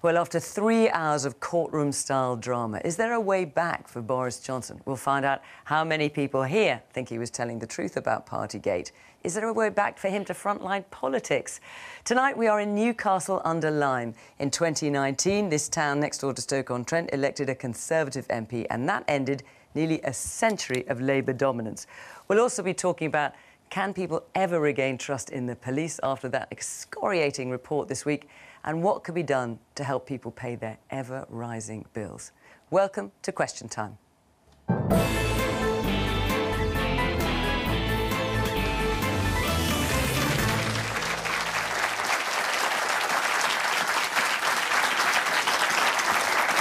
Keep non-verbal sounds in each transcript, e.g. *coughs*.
Well, after three hours of courtroom style drama, is there a way back for Boris Johnson? We'll find out how many people here think he was telling the truth about Partygate. Is there a way back for him to frontline politics? Tonight we are in Newcastle under Lyme. In 2019, this town next door to Stoke-on-Trent elected a Conservative MP, and that ended nearly a century of Labour dominance. We'll also be talking about can people ever regain trust in the police after that excoriating report this week? And what could be done to help people pay their ever rising bills? Welcome to Question Time.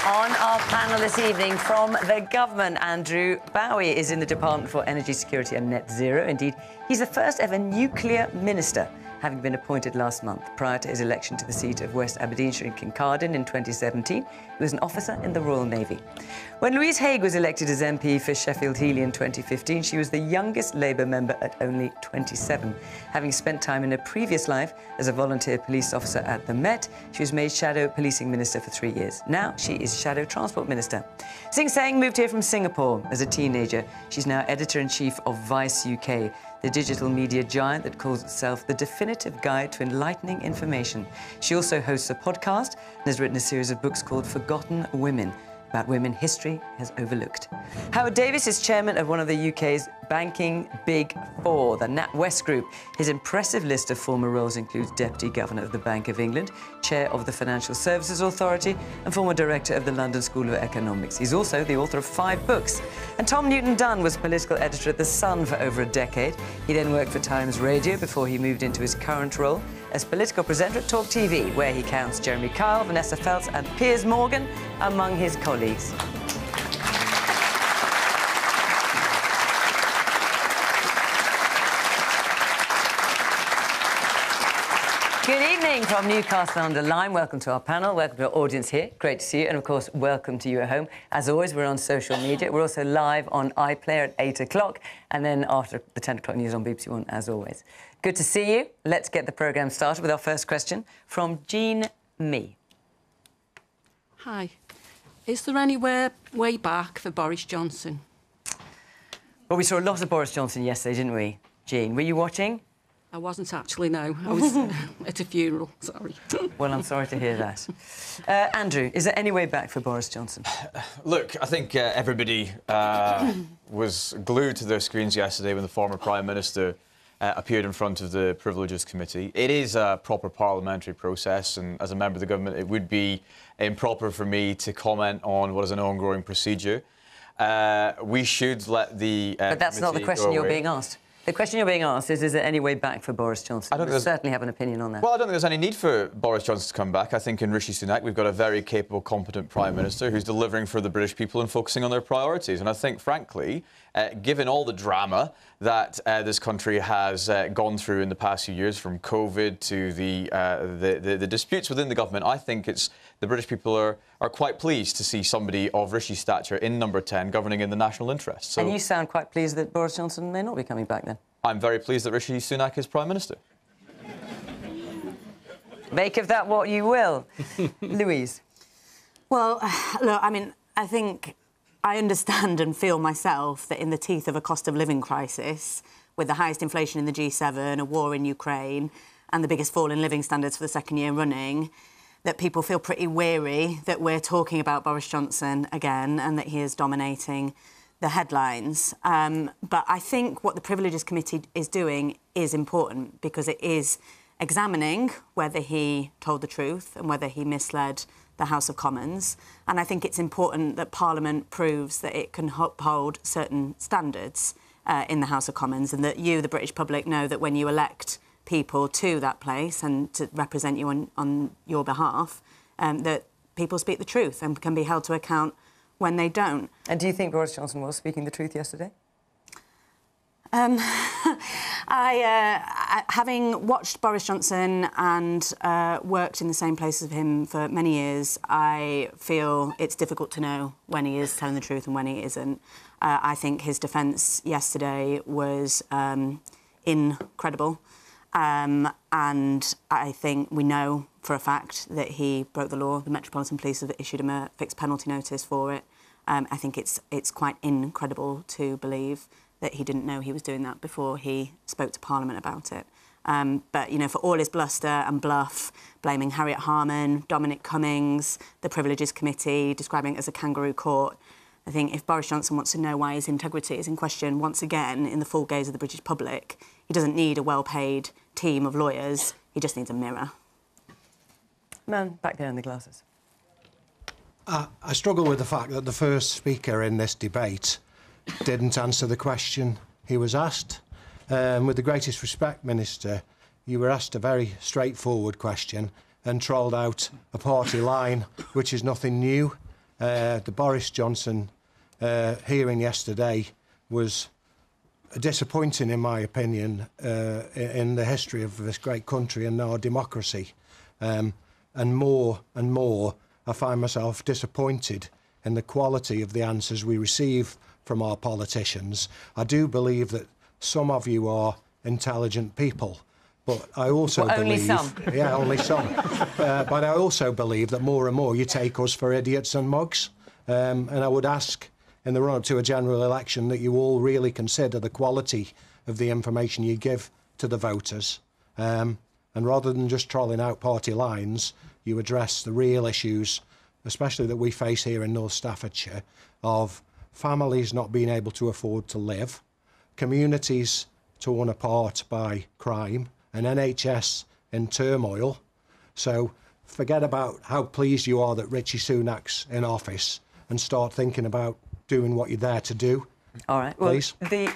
On our panel this evening from the government, Andrew Bowie is in the Department for Energy Security and Net Zero. Indeed, he's the first ever nuclear minister having been appointed last month. Prior to his election to the seat of West Aberdeenshire in Kincardine in 2017, he was an officer in the Royal Navy. When Louise Haigh was elected as MP for Sheffield Heeley in 2015, she was the youngest Labour member at only 27. Having spent time in her previous life as a volunteer police officer at the Met, she was made Shadow Policing Minister for three years. Now she is Shadow Transport Minister. Zing Tsjeng moved here from Singapore as a teenager. She's now editor in chief of Vice UK the digital media giant that calls itself the definitive guide to enlightening information. She also hosts a podcast and has written a series of books called Forgotten Women about women history has overlooked. Howard Davies is chairman of one of the UK's banking big four, the NatWest Group. His impressive list of former roles includes Deputy Governor of the Bank of England, Chair of the Financial Services Authority, and former Director of the London School of Economics. He's also the author of five books. And Tom Newton Dunn was political editor at The Sun for over a decade. He then worked for Times Radio before he moved into his current role as political presenter at Talk TV, where he counts Jeremy Kyle, Vanessa Feltz, and Piers Morgan among his colleagues. Good evening from Newcastle under Lyme. Welcome to our panel. Welcome to our audience here. Great to see you. And of course, welcome to you at home. As always, we're on social media. We're also live on iPlayer at 8 o'clock and then after the 10 o'clock news on BBC One, as always. Good to see you. Let's get the programme started with our first question from Jean Me. Hi. Is there anywhere way back for Boris Johnson? Well, we saw a lot of Boris Johnson yesterday, didn't we, Jean? Were you watching? I wasn't actually, no. I was *laughs* uh, at a funeral, sorry. *laughs* Well, I'm sorry to hear that. Uh, Andrew, is there any way back for Boris Johnson? *sighs* Look, I think uh, everybody uh, was glued to their screens yesterday when the former Prime Minister uh, appeared in front of the Privileges Committee. It is a proper parliamentary process, and as a member of the government, it would be improper for me to comment on what is an ongoing procedure. Uh, we should let the. but that's not the question you're being asked. The question you're being asked is, is there any way back for Boris Johnson? I don't certainly have an opinion on that. Well, I don't think there's any need for Boris Johnson to come back. I think in Rishi Sunak, we've got a very capable, competent Prime Minister who's delivering for the British people and focusing on their priorities. And I think, frankly, uh, given all the drama that uh, this country has uh, gone through in the past few years, from COVID to the, uh, the, the, the, disputes within the government, I think it's the British people are, are quite pleased to see somebody of Rishi's stature in number 10 governing in the national interest. So, and you sound quite pleased that Boris Johnson may not be coming back then? I'm very pleased that Rishi Sunak is Prime Minister. Make of that what you will. *laughs* Louise. Well, *sighs* look, I mean, I think I understand and feel myself that in the teeth of a cost of living crisis, with the highest inflation in the G7, a war in Ukraine, and the biggest fall in living standards for the second year running, that people feel pretty weary that we're talking about Boris Johnson again and that he is dominating the headlines. Um, but I think what the Privileges Committee is doing is important because it is examining whether he told the truth and whether he misled the House of Commons. And I think it's important that Parliament proves that it can uphold certain standards uh, in the House of Commons and that you, the British public, know that when you elect people to that place and to represent you on, on your behalf, um, that people speak the truth and can be held to account when they don't. And do you think Boris Johnson was speaking the truth yesterday? Um, *laughs* I, uh, having watched Boris Johnson and uh, worked in the same place as him for many years, I feel it's difficult to know when he is telling the truth and when he isn't. Uh, I think his defence yesterday was um, incredible. Um, and I think we know for a fact that he broke the law. The Metropolitan Police have issued him a fixed penalty notice for it. Um, I think it's it's quite incredible to believe that he didn't know he was doing that before he spoke to Parliament about it. Um, but, you know, for all his bluster and bluff, blaming Harriet Harman, Dominic Cummings, the Privileges Committee, describing it as a kangaroo court, I think if Boris Johnson wants to know why his integrity is in question once again in the full gaze of the British public, he doesn't need a well-paid team of lawyers. He just needs a mirror. Man, back there in the glasses. I, I struggle with the fact that the first speaker in this debate didn't answer the question he was asked. Um, with the greatest respect, Minister, you were asked a very straightforward question and trolled out a party line, which is nothing new. Uh, the Boris Johnson uh, hearing yesterday was disappointing, in my opinion, uh, in the history of this great country and our democracy. Um, and more and more, I find myself disappointed in the quality of the answers we receive from our politicians. I do believe that some of you are intelligent people. But I also well, only believe, some. *laughs* yeah, only some. *laughs* uh, but I also believe that more and more you take us for idiots and mugs. Um, and I would ask in the run-up to a general election that you all really consider the quality of the information you give to the voters. Um, and rather than just trolling out party lines, you address the real issues, especially that we face here in North Staffordshire, of families not being able to afford to live, communities torn apart by crime, an NHS in turmoil. So forget about how pleased you are that Rishi Sunak's in office and start thinking about doing what you're there to do. All right. Please. Well, the, the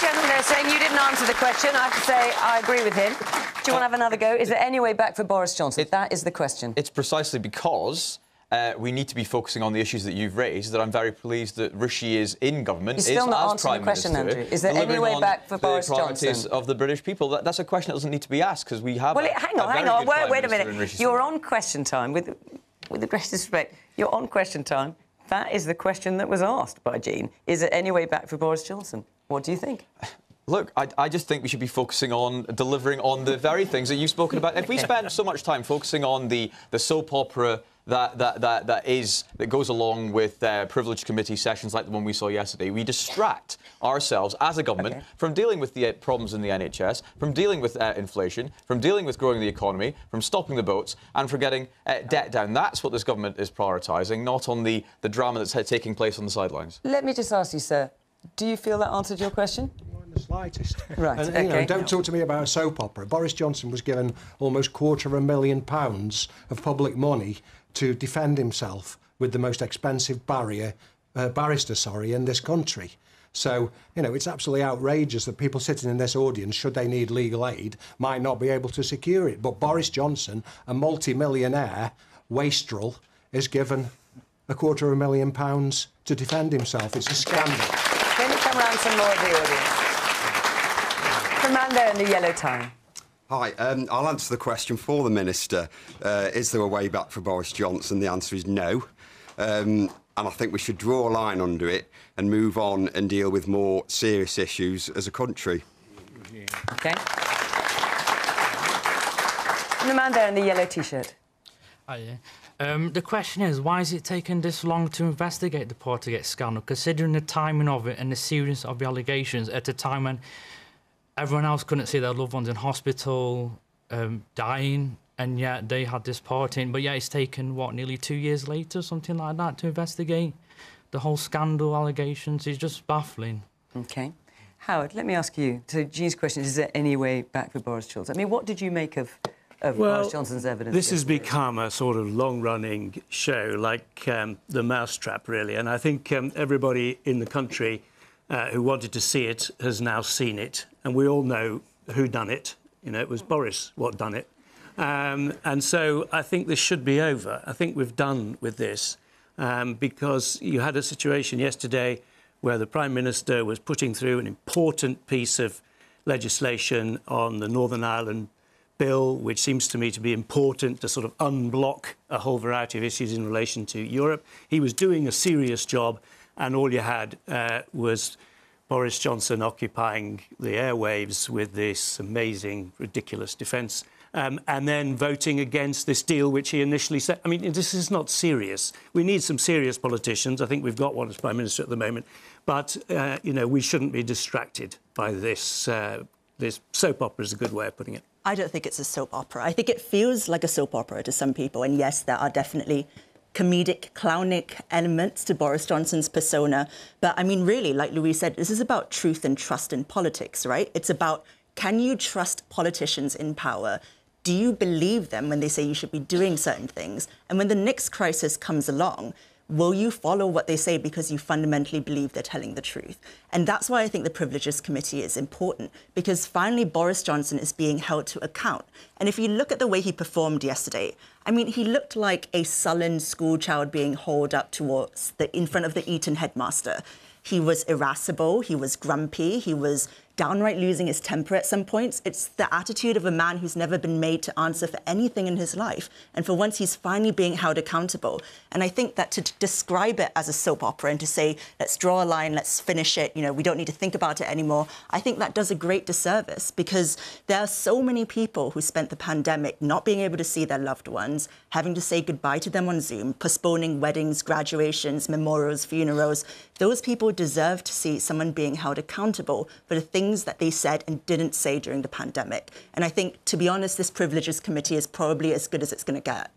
gentleman there saying you didn't answer the question. I have to say I agree with him. Do you want to have another go? Is there any way back for Boris Johnson? It- that is the question. It's precisely because uh, we need to be focusing on the issues that you've raised that I'm very pleased that Rishi is in government. You're still is not as answering Prime the question, Minister, Andrew. Is there any way back for Boris priorities Johnson? of the British people? That, that's a question that doesn't need to be asked because we have. Well, a, it, hang a on, hang on. Wait, wait a minute. You're on question time. With, with the greatest respect, you're on question time. That is the question that was asked by Jean. Is there any way back for Boris Johnson? What do you think? Look, I, I just think we should be focusing on delivering on the very things that you've spoken about. If we spend so much time focusing on the, the soap opera that, that, that, that is that goes along with uh, privileged committee sessions like the one we saw yesterday, we distract ourselves as a government Okay. from dealing with the uh, problems in the NHS, from dealing with uh, inflation, from dealing with growing the economy, from stopping the boats, and for getting uh, debt down. That's what this government is prioritising, not on the, the drama that's uh, taking place on the sidelines. Let me just ask you, sir. Do you feel that answered your question? The slightest. *laughs* Right, And, you know, okay. don't talk to me about a soap opera. Boris Johnson was given almost quarter of a million pounds of public money to defend himself with the most expensive barrier, uh, barrister, sorry, in this country. So, you know, it's absolutely outrageous that people sitting in this audience, should they need legal aid, might not be able to secure it. But Boris Johnson, a multi-millionaire wastrel, is given a quarter of a million pounds to defend himself. It's a scandal. Let me come round some more of the audience. The man there in the yellow tie. Hi, um, I'll answer the question for the Minister. Uh, is there a way back for Boris Johnson? The answer is no. Um, and I think we should draw a line under it and move on and deal with more serious issues as a country. Okay. And the man there in the yellow t-shirt. Oh, yeah. Um, the question is, why is it taking this long to investigate the Partygate scandal, considering the timing of it and the seriousness of the allegations at a time when everyone else couldn't see their loved ones in hospital, um, dying, and yet they had this part in. But yeah, it's taken, what, nearly two years later, something like that, to investigate the whole scandal allegations. It's just baffling. Okay. Howard, let me ask you. So, Jean's question is: Is there any way back for Boris Johnson? I mean, what did you make of, of Boris Johnson's evidence? This has become a sort of long-running show, like um, the mousetrap, really. And I think um, everybody in the country uh, who wanted to see it has now seen it, and we all know who done it. You know, it was Boris what done it. Um, and so I think this should be over. I think we've done with this um, because you had a situation yesterday where the Prime Minister was putting through an important piece of legislation on the Northern Ireland bill, which seems to me to be important to sort of unblock a whole variety of issues in relation to Europe. He was doing a serious job, and all you had uh, was Boris Johnson occupying the airwaves with this amazing, ridiculous defence, um, and then voting against this deal which he initially said. I mean, this is not serious. We need some serious politicians. I think we've got one as Prime Minister at the moment. But, uh, you know, we shouldn't be distracted by this. Uh, this soap opera is a good way of putting it. I don't think it's a soap opera. I think it feels like a soap opera to some people. And yes, there are definitely comedic, clownic elements to Boris Johnson's persona. But I mean, really, like Louise said, this is about truth and trust in politics, right? It's about can you trust politicians in power? Do you believe them when they say you should be doing certain things? And when the next crisis comes along, will you follow what they say because you fundamentally believe they're telling the truth? And that's why I think the Privileges Committee is important, because finally Boris Johnson is being held to account. And if you look at the way he performed yesterday, I mean, he looked like a sullen schoolchild being hauled up towards the in front of the Eton headmaster. He was irascible, he was grumpy, he was downright losing his temper at some points. It's the attitude of a man who's never been made to answer for anything in his life. And for once, he's finally being held accountable. And I think that to describe it as a soap opera and to say, let's draw a line, let's finish it, you know, we don't need to think about it anymore, I think that does a great disservice because there are so many people who spent the pandemic not being able to see their loved ones, having to say goodbye to them on Zoom, postponing weddings, graduations, memorials, funerals. Those people deserve to see someone being held accountable for the things things that they said and didn't say during the pandemic. And I think, to be honest, this Privileges Committee is probably as good as it's going to get.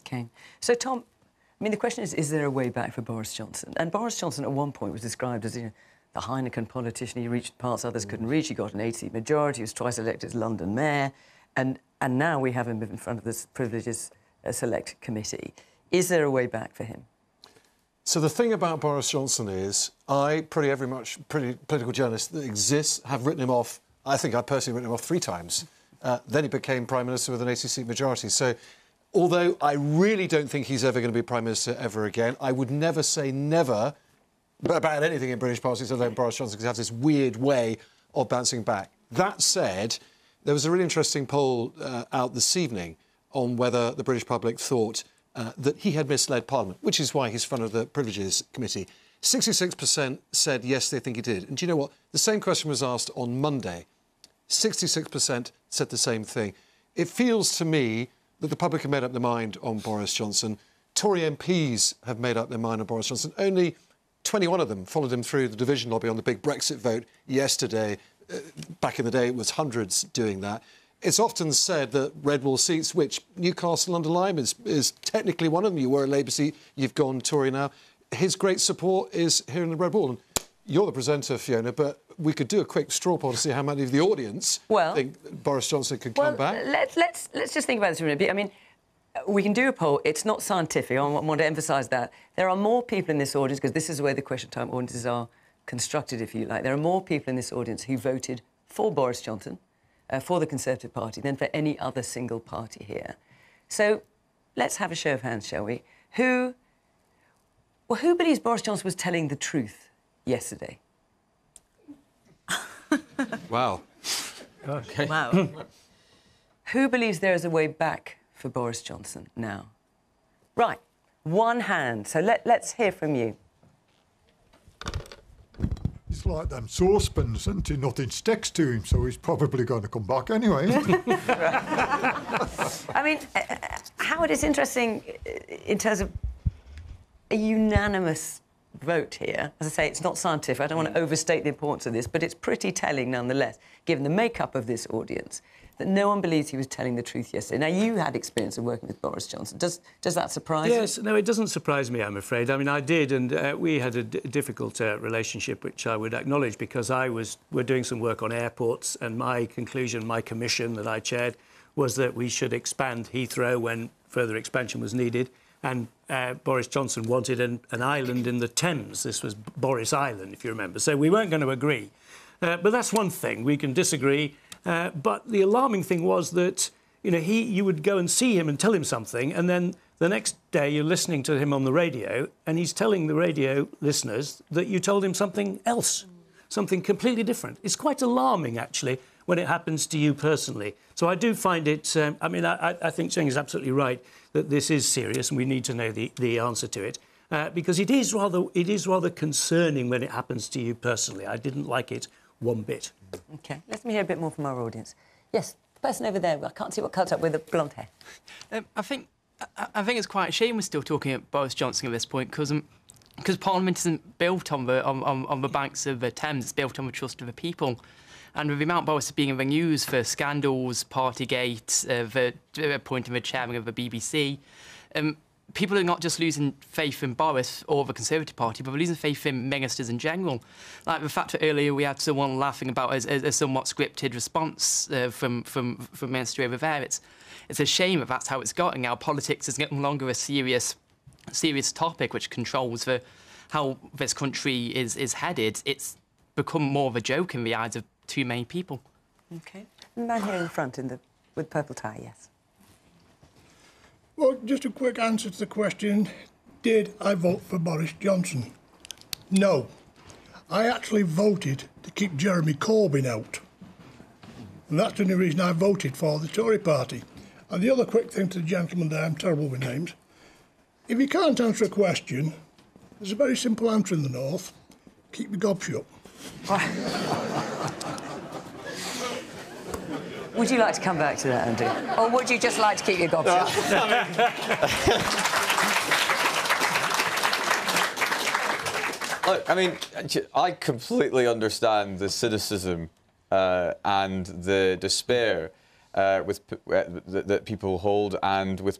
OK. So, Tom, I mean, the question is, is there a way back for Boris Johnson? And Boris Johnson at one point was described as you know, the Heineken politician. He reached parts others couldn't reach. He got an 80 majority. He was twice elected as London mayor. And, and now we have him in front of this Privileges uh, Select Committee. Is there a way back for him? So the thing about Boris Johnson is, I pretty every much pretty political journalists that exist have written him off. I think I personally written him off three times. Uh, then he became prime minister with an 80-seat majority. So, although I really don't think he's ever going to be prime minister ever again, I would never say never about anything in British politics other than Boris Johnson because he has this weird way of bouncing back. That said, there was a really interesting poll uh, out this evening on whether the British public thought uh, that he had misled Parliament, which is why he's front of the Privileges Committee. 66% said yes, they think he did. And do you know what? The same question was asked on Monday. 66% said the same thing. It feels to me that the public have made up their mind on Boris Johnson. Tory MPs have made up their mind on Boris Johnson. Only 21 of them followed him through the division lobby on the big Brexit vote yesterday. Uh, back in the day, it was hundreds doing that. It's often said that red wall seats, which Newcastle under Lyme is, is technically one of them. You were a Labour seat, you've gone Tory now. His great support is here in the red wall. And you're the presenter, Fiona, but we could do a quick straw poll to see how many of the audience well, think Boris Johnson could well, come back. Let's, let's, let's just think about this for a minute. I mean, we can do a poll. It's not scientific. I want to emphasise that. There are more people in this audience, because this is where the question time audiences are constructed, if you like. There are more people in this audience who voted for Boris Johnson uh, for the Conservative Party than for any other single party here. So let's have a show of hands, shall we? Who, well, who believes Boris Johnson was telling the truth yesterday? *laughs* wow. Okay. Wow. *laughs* who believes there is a way back for Boris Johnson now? Right, one hand. So let, let's hear from you. It's like them saucepans, and he? Nothing sticks to him, so he's probably going to come back anyway. *laughs* I mean, uh, uh, Howard, it's interesting uh, in terms of a unanimous vote here. As I say, it's not scientific. I don't want to overstate the importance of this, but it's pretty telling nonetheless, given the makeup of this audience that no one believes he was telling the truth yesterday. Now, you had experience of working with Boris Johnson. Does, does that surprise yes, you? Yes, no, it doesn't surprise me, I'm afraid. I mean, I did, and uh, we had a difficult uh, relationship, which I would acknowledge, because I was, we're doing some work on airports, and my conclusion, my commission that I chaired, was that we should expand Heathrow when further expansion was needed. And uh, Boris Johnson wanted an, an island in the Thames. This was Boris Island, if you remember. So we weren't going to agree. Uh, but that's one thing. We can disagree uh, but the alarming thing was that you know he you would go and see him and tell him something, and then the next day you're listening to him on the radio, and he's telling the radio listeners that you told him something else, something completely different. It's quite alarming actually when it happens to you personally. So I do find it. Um, I mean, I, I think Cheng is absolutely right that this is serious, and we need to know the, the answer to it. Uh, because it is rather it is rather concerning when it happens to you personally. I didn't like it one bit. Okay, let me hear a bit more from our audience. Yes, the person over there. I can't see what colour's up with the blonde hair. Um, I think I, I think it's quite a shame we're still talking about Boris Johnson at this point because because Parliament isn't built on the on, on, on the banks of the Thames. It's built on the trust of the people. And with the amount Boris being in the news for scandals, Partygate, uh, the appointing the chairman of the BBC, um, people are not just losing faith in Boris or the Conservative Party, but they're losing faith in ministers in general. Like the fact that earlier we had someone laughing about a, a, somewhat scripted response uh, from, from, from Minister over there. It's, it's a shame that that's how it's gotten now. Politics is no longer a serious, serious topic which controls the, how this country is, is headed. It's become more of a joke in the eyes of too many people. Okay. The man here in front in the, with purple tie, yes. Well, just a quick answer to the question Did I vote for Boris Johnson? No. I actually voted to keep Jeremy Corbyn out. And that's the only reason I voted for the Tory party. And the other quick thing to the gentleman there, I'm terrible with names. If you can't answer a question, there's a very simple answer in the North keep your gob shut. *laughs* Would you like to come back to that, Andy? Or would you just like to keep your gob shut? *laughs* Look, I mean, I completely understand the cynicism uh, and the despair uh, with, uh, that, that, people hold and with,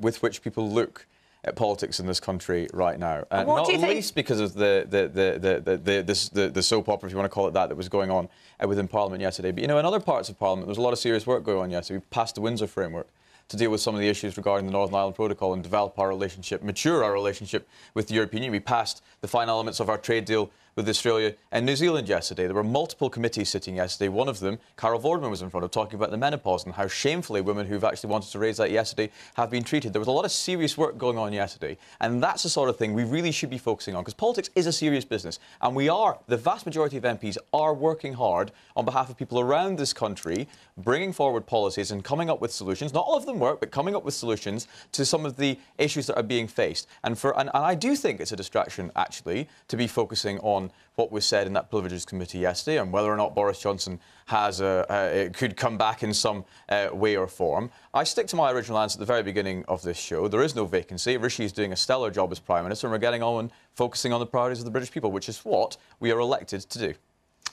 with which people look at politics in this country right now. Uh, not least because of the the, the, the, the, this, the, the soap opera, if you want to call it that, that was going on uh, within Parliament yesterday. But, you know, in other parts of Parliament, there's a lot of serious work going on yesterday. We passed the Windsor Framework to deal with some of the issues regarding the Northern Ireland Protocol and develop our relationship, mature our relationship with the European Union. We passed the final elements of our trade deal with Australia and New Zealand yesterday. There were multiple committees sitting yesterday. One of them, Carol Vorderman, was in front of talking about the menopause and how shamefully women who've actually wanted to raise that yesterday have been treated. There was a lot of serious work going on yesterday, and that's the sort of thing we really should be focusing on because politics is a serious business, and we are, the vast majority of MPs are working hard on behalf of people around this country, bringing forward policies and coming up with solutions. Not all of them work, but coming up with solutions to some of the issues that are being faced. And for and, and I do think it's a distraction actually to be focusing on what was said in that privileges committee yesterday and whether or not Boris Johnson has a, uh, could come back in some uh, way or form. I stick to my original answer at the very beginning of this show. There is no vacancy. Rishi is doing a stellar job as Prime Minister and we're getting on and focusing on the priorities of the British people, which is what we are elected to do.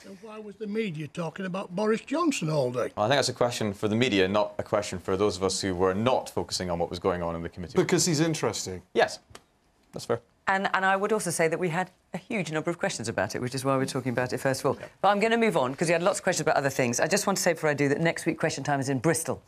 So why was the media talking about Boris Johnson all day? Well, I think that's a question for the media, not a question for those of us who were not focusing on what was going on in the committee. Because he's interesting. Yes, that's fair. And, and I would also say that we had a huge number of questions about it, which is why we're talking about it first of all. But I'm going to move on because we had lots of questions about other things. I just want to say before I do that next week Question Time is in Bristol.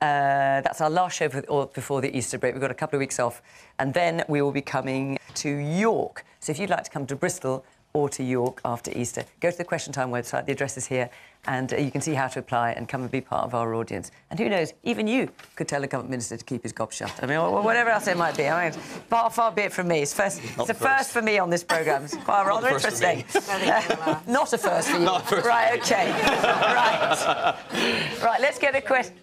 Uh, that's our last show for, before the Easter break. We've got a couple of weeks off. And then we will be coming to York. So if you'd like to come to Bristol or to York after Easter, go to the Question Time website. The address is here and uh, you can see how to apply and come and be part of our audience. And who knows, even you could tell a government minister to keep his gob shut. I mean, whatever else it might be. I mean, far, far be it from me. It's, first, it's a first. for me on this programme. It's quite rather interesting. Uh, *laughs* not a first for you. First right, OK. right. *laughs* Right, let's get a question.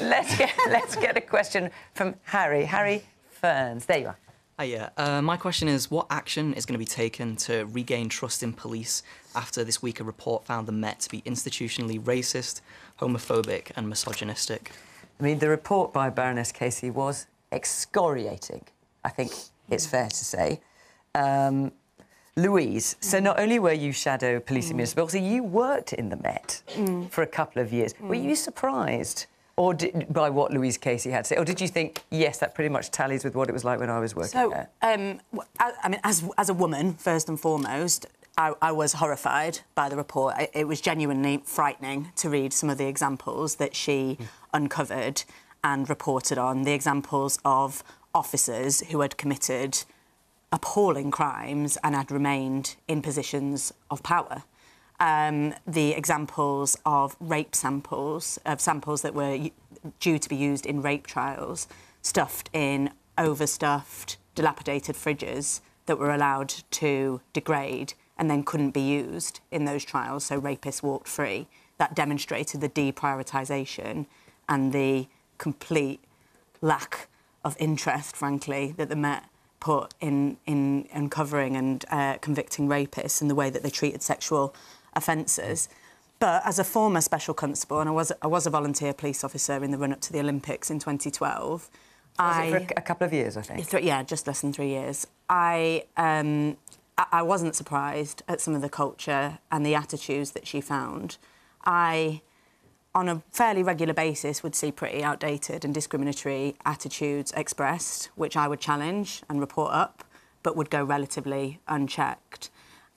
Let's get, *laughs* let's get a question from Harry. Harry Ferns. There you are. Hiya. Uh, my question is what action is going to be taken to regain trust in police after this week a report found the Met to be institutionally racist, homophobic, and misogynistic? I mean, the report by Baroness Casey was excoriating, I think it's fair to say. Um, Louise, so not only were you shadow policing mm. minister, but also you worked in the Met mm. for a couple of years. Mm. Were you surprised or did, by what Louise Casey had to say, or did you think, yes, that pretty much tallies with what it was like when I was working so, there? Um, I, I, mean, as as a woman, first and foremost, I, I was horrified by the report. It, it, was genuinely frightening to read some of the examples that she mm. uncovered and reported on. The examples of officers who had committed appalling crimes and had remained in positions of power um, the examples of rape samples, of samples that were due to be used in rape trials, stuffed in overstuffed, dilapidated fridges that were allowed to degrade and then couldn't be used in those trials, so rapists walked free. That demonstrated the deprioritisation and the complete lack of interest, frankly, that the Met put in in uncovering and uh, convicting rapists and the way that they treated sexual offences. But as a former special constable, and I was I was a volunteer police officer in the run up to the Olympics in 2012. Was it for a, a couple of years, I think? Th- yeah, just less than three years. I, um, I I wasn't surprised at some of the culture and the attitudes that she found. I, on a fairly regular basis, would see pretty outdated and discriminatory attitudes expressed, which I would challenge and report up, but would go relatively unchecked.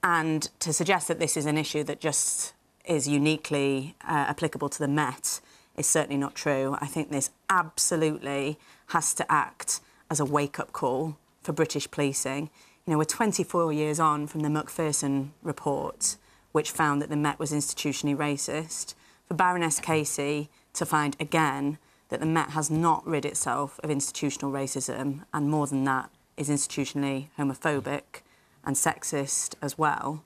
And to suggest that this is an issue that just is uniquely uh, applicable to the Met is certainly not true. I think this absolutely has to act as a wake-up call for British policing. You know, we're 24 years on from the Macpherson report, which found that the Met was institutionally racist. For Baroness Casey to find again that the Met has not rid itself of institutional racism, and more than that, is institutionally homophobic and sexist as well,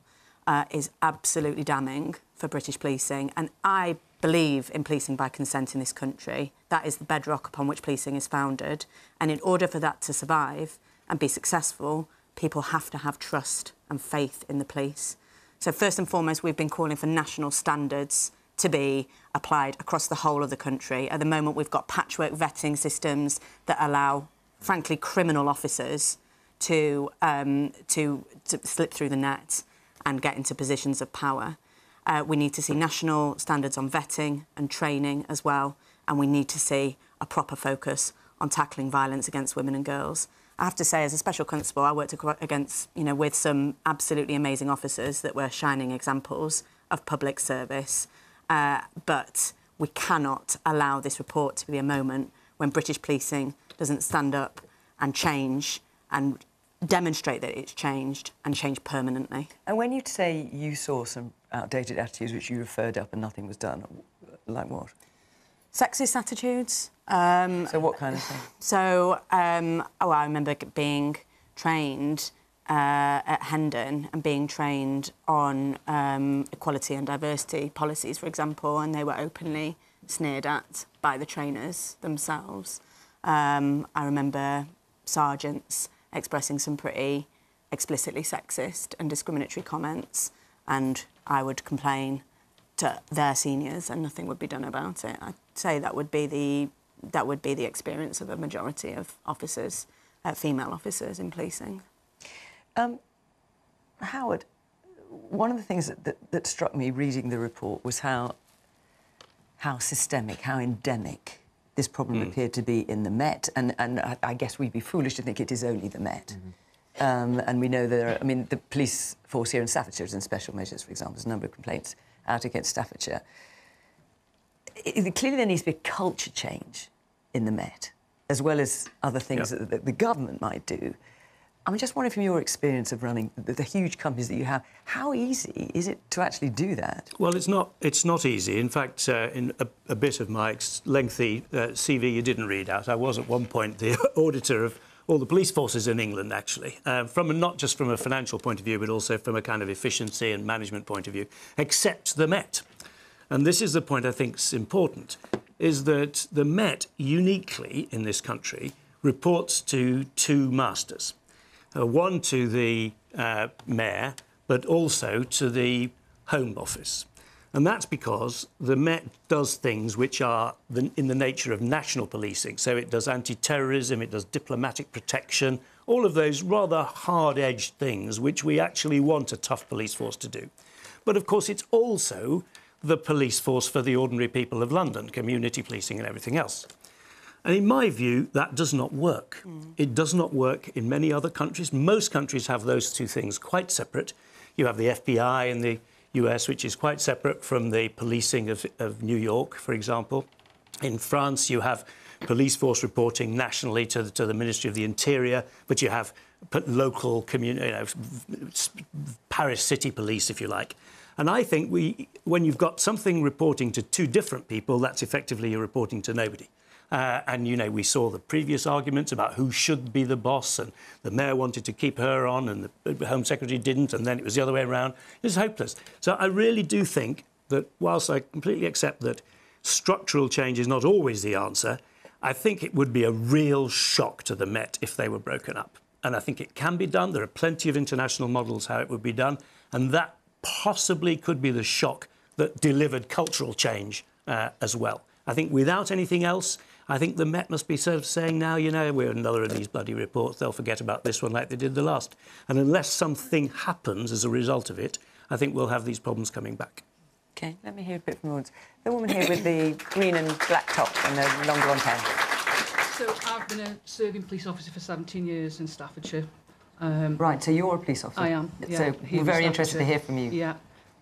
uh, is absolutely damning for British policing. And I believe in policing by consent in this country. That is the bedrock upon which policing is founded. And in order for that to survive and be successful, people have to have trust and faith in the police. So first and foremost, we've been calling for national standards to be applied across the whole of the country. At the moment, we've got patchwork vetting systems that allow, frankly, criminal officers to, um, to, to slip through the net and get into positions of power. Uh, we need to see national standards on vetting and training as well, and we need to see a proper focus on tackling violence against women and girls. I have to say, as a special constable, I worked against, you know, with some absolutely amazing officers that were shining examples of public service. Uh, but we cannot allow this report to be a moment when British policing doesn't stand up and change and demonstrate that it's changed and changed permanently. And when you say you saw some outdated attitudes which you referred up and nothing was done, like what? Sexist attitudes. Um, so what kind of thing? So, um, oh, I remember being trained uh, at Hendon and being trained on um, equality and diversity policies, for example, and they were openly sneered at by the trainers themselves. Um, I remember sergeants expressing some pretty explicitly sexist and discriminatory comments, and I would complain to their seniors, and nothing would be done about it. I'd say that would be the that would be the experience of a majority of officers, uh, female officers in policing. Um, Howard, one of the things that, that, that struck me reading the report was how how systemic, how endemic this problem Mm. appeared to be in the Met, and, and I, I guess we'd be foolish to think it is only the Met. Um, and we know there are, I mean, the police force here in Staffordshire is in special measures, for example. There's a number of complaints out against Staffordshire. It, clearly, there needs to be a culture change in the Met, as well as other things Yeah. that, that the government might do. I'm just wondering, from your experience of running the, the huge companies that you have, how easy is it to actually do that? Well, it's not. It's not easy. In fact, uh, in a, a bit of my lengthy uh, CV, you didn't read out. I was at one point the *laughs* auditor of all the police forces in England, actually, uh, from a, not just from a financial point of view, but also from a kind of efficiency and management point of view, except the Met. And this is the point I think is important: is that the Met uniquely in this country reports to two masters uh, one to the uh, mayor, but also to the Home Office. And that's because the Met does things which are the, in the nature of national policing. So it does anti terrorism, it does diplomatic protection, all of those rather hard edged things which we actually want a tough police force to do. But of course, it's also the police force for the ordinary people of London, community policing and everything else. And in my view, that does not work. Mm. It does not work in many other countries. Most countries have those two things quite separate. You have the FBI in the US, which is quite separate from the policing of, of New York, for example. In France, you have police force reporting nationally to the, to the Ministry of the Interior, but you have local community, you know, Paris City Police, if you like. And I think we, when you've got something reporting to two different people, that's effectively you're reporting to nobody. Uh, and, you know, we saw the previous arguments about who should be the boss, and the mayor wanted to keep her on, and the Home Secretary didn't, and then it was the other way around. It was hopeless. So I really do think that, whilst I completely accept that structural change is not always the answer, I think it would be a real shock to the Met if they were broken up. and I think it can be done. There are plenty of international models how it would be done, and that possibly could be the shock that delivered cultural change uh, as well. I think without anything else, I think the Met must be sort of saying now, you know, we're another of these bloody reports. They'll forget about this one like they did the last. And unless something happens as a result of it, I think we'll have these problems coming back. Okay, let me hear a bit from Lawrence. The woman here with the green and black top and the long blonde hair. So I've been a serving police officer for 17 years in Staffordshire. Um, right, so you're a police officer? I am. Yeah, so we're in very interested to hear from you. Yeah.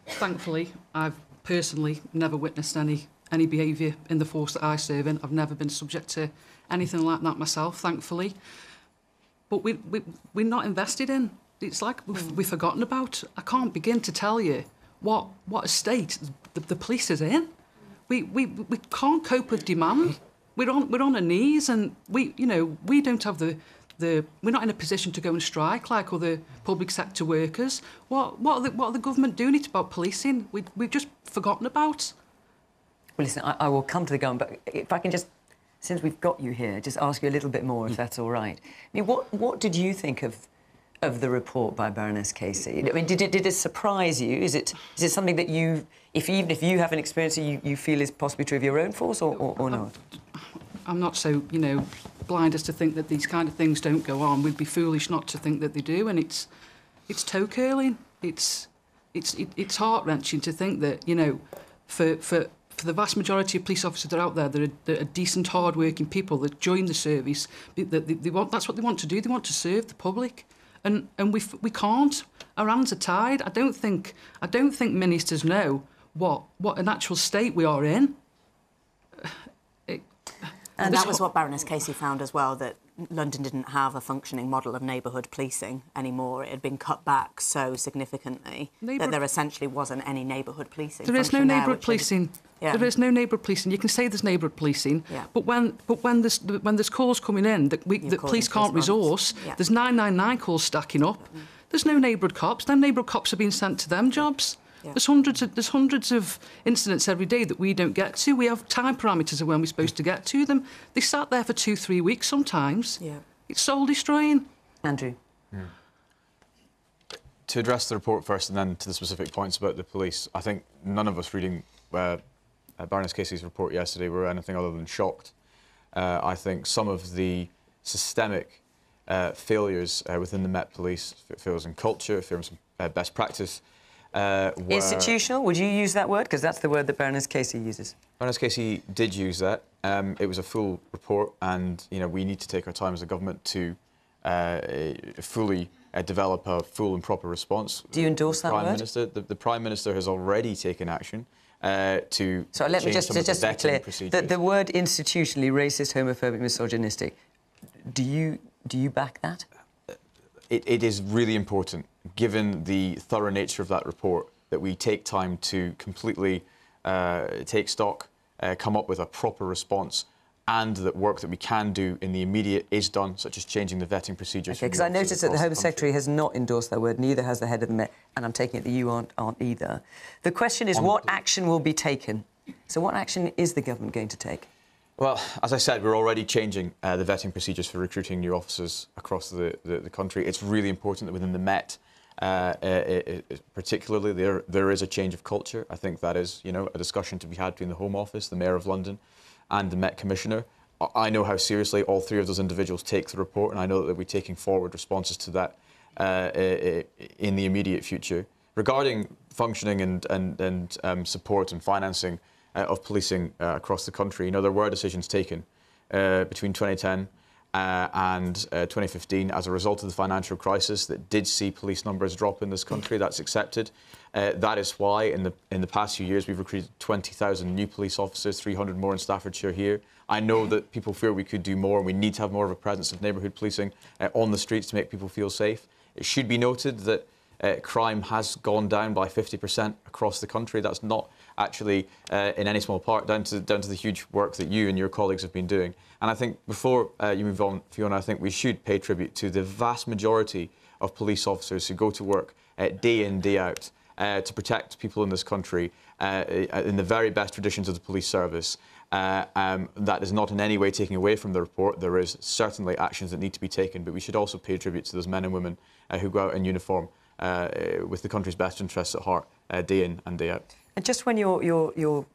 Thankfully, I've personally never witnessed any any behaviour in the force that I serve in. I've never been subject to anything like that myself, thankfully. But we, we, we're not invested in. It's like we've, mm. we've forgotten about. I can't begin to tell you what, what a state the, the police is in. We, we, we can't cope with demand. We're on, we're on our knees and we, you know, we don't have the, the, we're not in a position to go and strike like other public sector workers. What, what, are, the, what are the government doing it about policing? We, we've just forgotten about. Well, listen, I, I will come to the government, but if I can just, since we've got you here, just ask you a little bit more, if mm. that's all right. I mean, what, what did you think of of the report by Baroness Casey? I mean, did it, did it surprise you? Is it, is it something that you, if even if you haven't experienced it, you, you feel is possibly true of your own force or, or, or not? I'm not so, you know, blind as to think that these kind of things don't go on. We'd be foolish not to think that they do, and it's it's toe curling. It's it's it, it's heart wrenching to think that you know, for for for the vast majority of police officers that are out there, they're, that are decent, hard-working people that join the service. That they, they want that's what they want to do. They want to serve the public, and and we we can't. Our hands are tied. I don't think I don't think ministers know what what an actual state we are in. *sighs* It, And that was what Baroness Casey found as well, that London didn't have a functioning model of neighbourhood policing anymore. It had been cut back so significantly that there essentially wasn't any neighbourhood policing. There is no neighbourhood policing. Yeah. There is no neighbourhood policing. You can say there's neighbourhood policing, Yeah. but when but when there's when there's calls coming in that we, that police can't resource, Yeah. there's 999 calls stacking up. Mm. There's no neighbourhood cops. Then neighbourhood cops are being sent to them jobs. Yeah. There's hundreds of there's hundreds of incidents every day that we don't get to. We have time parameters of when we're supposed to get to them. They sat there for two three weeks sometimes. Yeah. It's soul destroying. Andrew. To address the report first and then to the specific points about the police, I think none of us reading uh, uh, Baroness Casey's report yesterday were anything other than shocked. Uh, I think some of the systemic uh, failures uh, within the Met Police, failures in culture, failures in uh, best practice, uh, were... Institutional, would you use that word? Because that's the word that Baroness Casey uses. Baroness Casey did use that. Um, it was a full report, and you know we need to take our time as a government to uh, fully uh, develop a full and proper response. Do you endorse that Prime word? Minister, the, the Prime Minister has already taken action uh, to So let me just, just the be clear. the word institutionally racist, homophobic, misogynistic. Do you do you back that? It, it is really important, given the thorough nature of that report, that we take time to completely uh, take stock, uh, come up with a proper response, and that work that we can do in the immediate is done, such as changing the vetting procedures. Okay, because I noticed that the Home country. Secretary has not endorsed that word, neither has the head of the Met, and I'm taking it that you aren't, aren't either. The question is, On what action will be taken? So, what action is the government going to take? Well, as I said, we're already changing uh, the vetting procedures for recruiting new officers across the, the, the country. It's really important that within the Met, uh, uh, uh, uh, particularly, there there is a change of culture. I think that is, you know, a discussion to be had between the Home Office, the Mayor of London, and the Met Commissioner. I- know how seriously all three of those individuals take the report, and I know that they'll be taking forward responses to that uh, in the immediate future. Regarding functioning and, and, and um, support and financing of policing uh, across the country, you know, there were decisions taken uh, between 2010 uh, and uh, 2015 as a result of the financial crisis that did see police numbers drop in this country. That's accepted. Uh, that is why in the in the past few years we've recruited 20,000 new police officers, 300 more in Staffordshire here. I know that people fear we could do more and we need to have more of a presence of neighbourhood policing uh, on the streets to make people feel safe. It should be noted that uh, crime has gone down by 50% across the country. That's not actually uh, in any small part down to down to the huge work that you and your colleagues have been doing. And I think before uh, you move on, Fiona, I think we should pay tribute to the vast majority of police officers who go to work uh, day in, day out. Uh, to protect people in this country uh, in the very best traditions of the police service Uh, um, that is not in any way taking away from the report. There is certainly actions that need to be taken, but we should also pay tribute to those men and women uh, who go out in uniform uh, with the country's best interests at heart, uh, day in and day out. And just when you're, you're, you're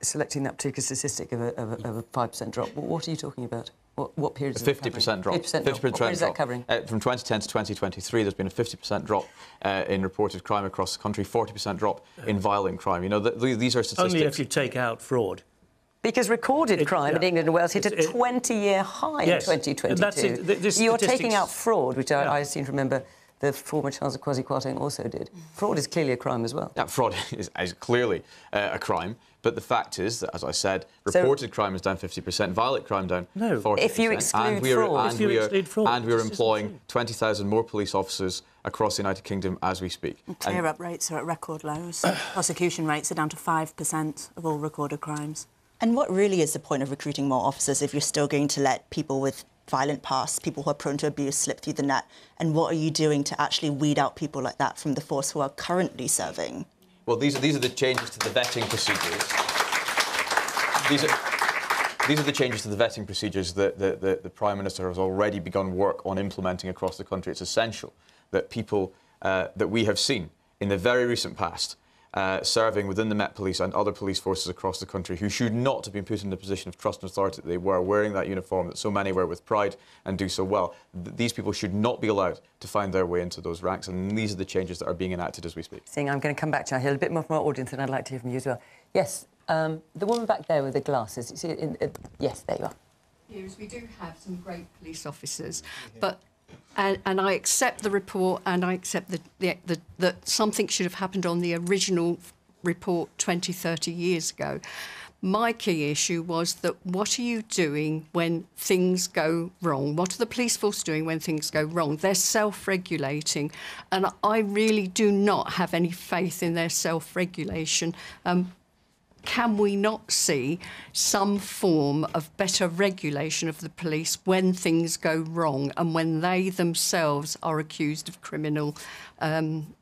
selecting that particular statistic of a, of a, of a 5% drop, what are you talking about? What, what period is a 50% drop. 50% drop. 50% what drop. is that covering? Uh, from 2010 to 2023, there's been a 50% drop uh, in reported crime across the country, 40% drop in violent crime. You know, these are statistics. Only if you take out fraud. Because recorded it, crime yeah. in England and Wales hit a 20-year high yes. in 2022. You're taking out fraud, which I, yeah. I seem to remember the former Chancellor Kwasi Kwarteng also did. Fraud is clearly a crime as well. Yeah, fraud *laughs* is, is clearly uh, a crime. But the fact is that, as I said, reported so, crime is down 50%, violent crime down no. 40%. If you exclude and we are, fraud. And, we are, fraud, and we are employing 20,000 more police officers across the United Kingdom as we speak. clear-up rates are at record lows. *coughs* Prosecution rates are down to 5% of all recorded crimes. And what really is the point of recruiting more officers if you're still going to let people with violent past, people who are prone to abuse, slip through the net? And what are you doing to actually weed out people like that from the force who are currently serving? Well, these are, these are the changes to the vetting procedures. These are, these are the changes to the vetting procedures that the, the, the, Prime Minister has already begun work on implementing across the country. It's essential that people uh, that we have seen in the very recent past uh, serving within the Met Police and other police forces across the country who should not have been put in the position of trust and authority that they were, wearing that uniform that so many wear with pride and do so well. Th these people should not be allowed to find their way into those ranks, and these are the changes that are being enacted as we speak. Zing I'm going to come back to you. I hear a bit more from our audience, and I'd like to hear from you as well. Yes, um, the woman back there with the glasses. You see, in, uh, yes, there you are. Yes, we do have some great police officers, but and, and, I accept the report and I accept the, the, the, that something should have happened on the original report 20, 30 years ago. My key issue was that what are you doing when things go wrong? What are the police force doing when things go wrong? They're self regulating, and I really do not have any faith in their self regulation. Um, can we not see some form of better regulation of the police when things go wrong and when they themselves are accused of criminal um,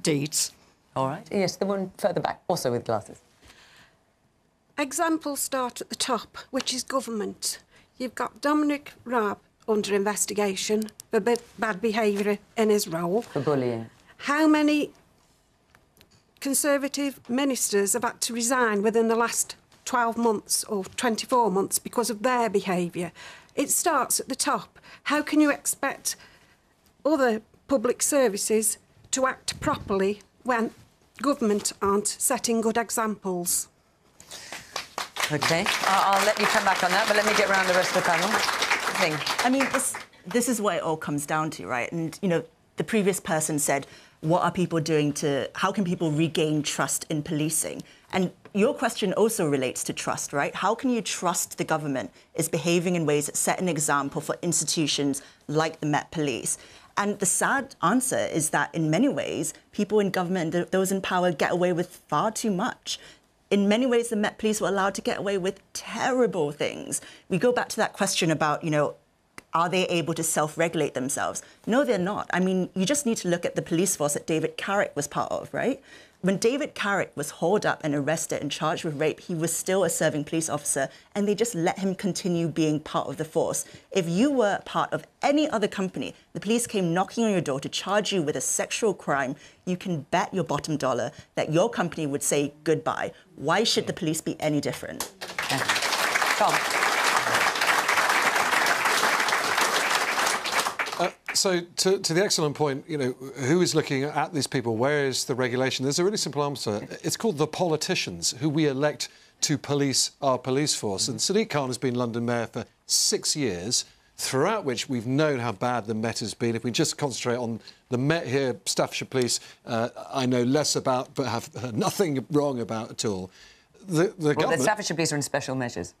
deeds? All right. Yes, the one further back, also with glasses. Examples start at the top, which is government. You've got Dominic Raab under investigation for bad behaviour in his role. For bullying. How many Conservative ministers have had to resign within the last 12 months or 24 months because of their behaviour. It starts at the top. How can you expect other public services to act properly when government aren't setting good examples? OK. I'll, I'll let you come back on that, but let me get round the rest of the panel. Zing. I mean, this, this is what it all comes down to, right? And, you know, the previous person said what are people doing to, how can people regain trust in policing? And your question also relates to trust, right? How can you trust the government is behaving in ways that set an example for institutions like the Met Police? And the sad answer is that in many ways, people in government, those in power, get away with far too much. In many ways, the Met Police were allowed to get away with terrible things. We go back to that question about, you know, are they able to self-regulate themselves? No, they're not. I mean, you just need to look at the police force that David Carrick was part of, right? When David Carrick was hauled up and arrested and charged with rape, he was still a serving police officer, and they just let him continue being part of the force. If you were part of any other company, the police came knocking on your door to charge you with a sexual crime, you can bet your bottom dollar that your company would say goodbye. Why should the police be any different? Uh, so, to, to, the excellent point, you know, who is looking at these people? Where is the regulation? There's a really simple answer. It's called the politicians who we elect to police our police force. And Sadiq Khan has been London Mayor for six years, throughout which we've known how bad the Met has been. If we just concentrate on the Met here, Staffordshire Police, uh, I know less about, but have *laughs* nothing wrong about at all. The, the well, the Staffordshire Police are in special measures.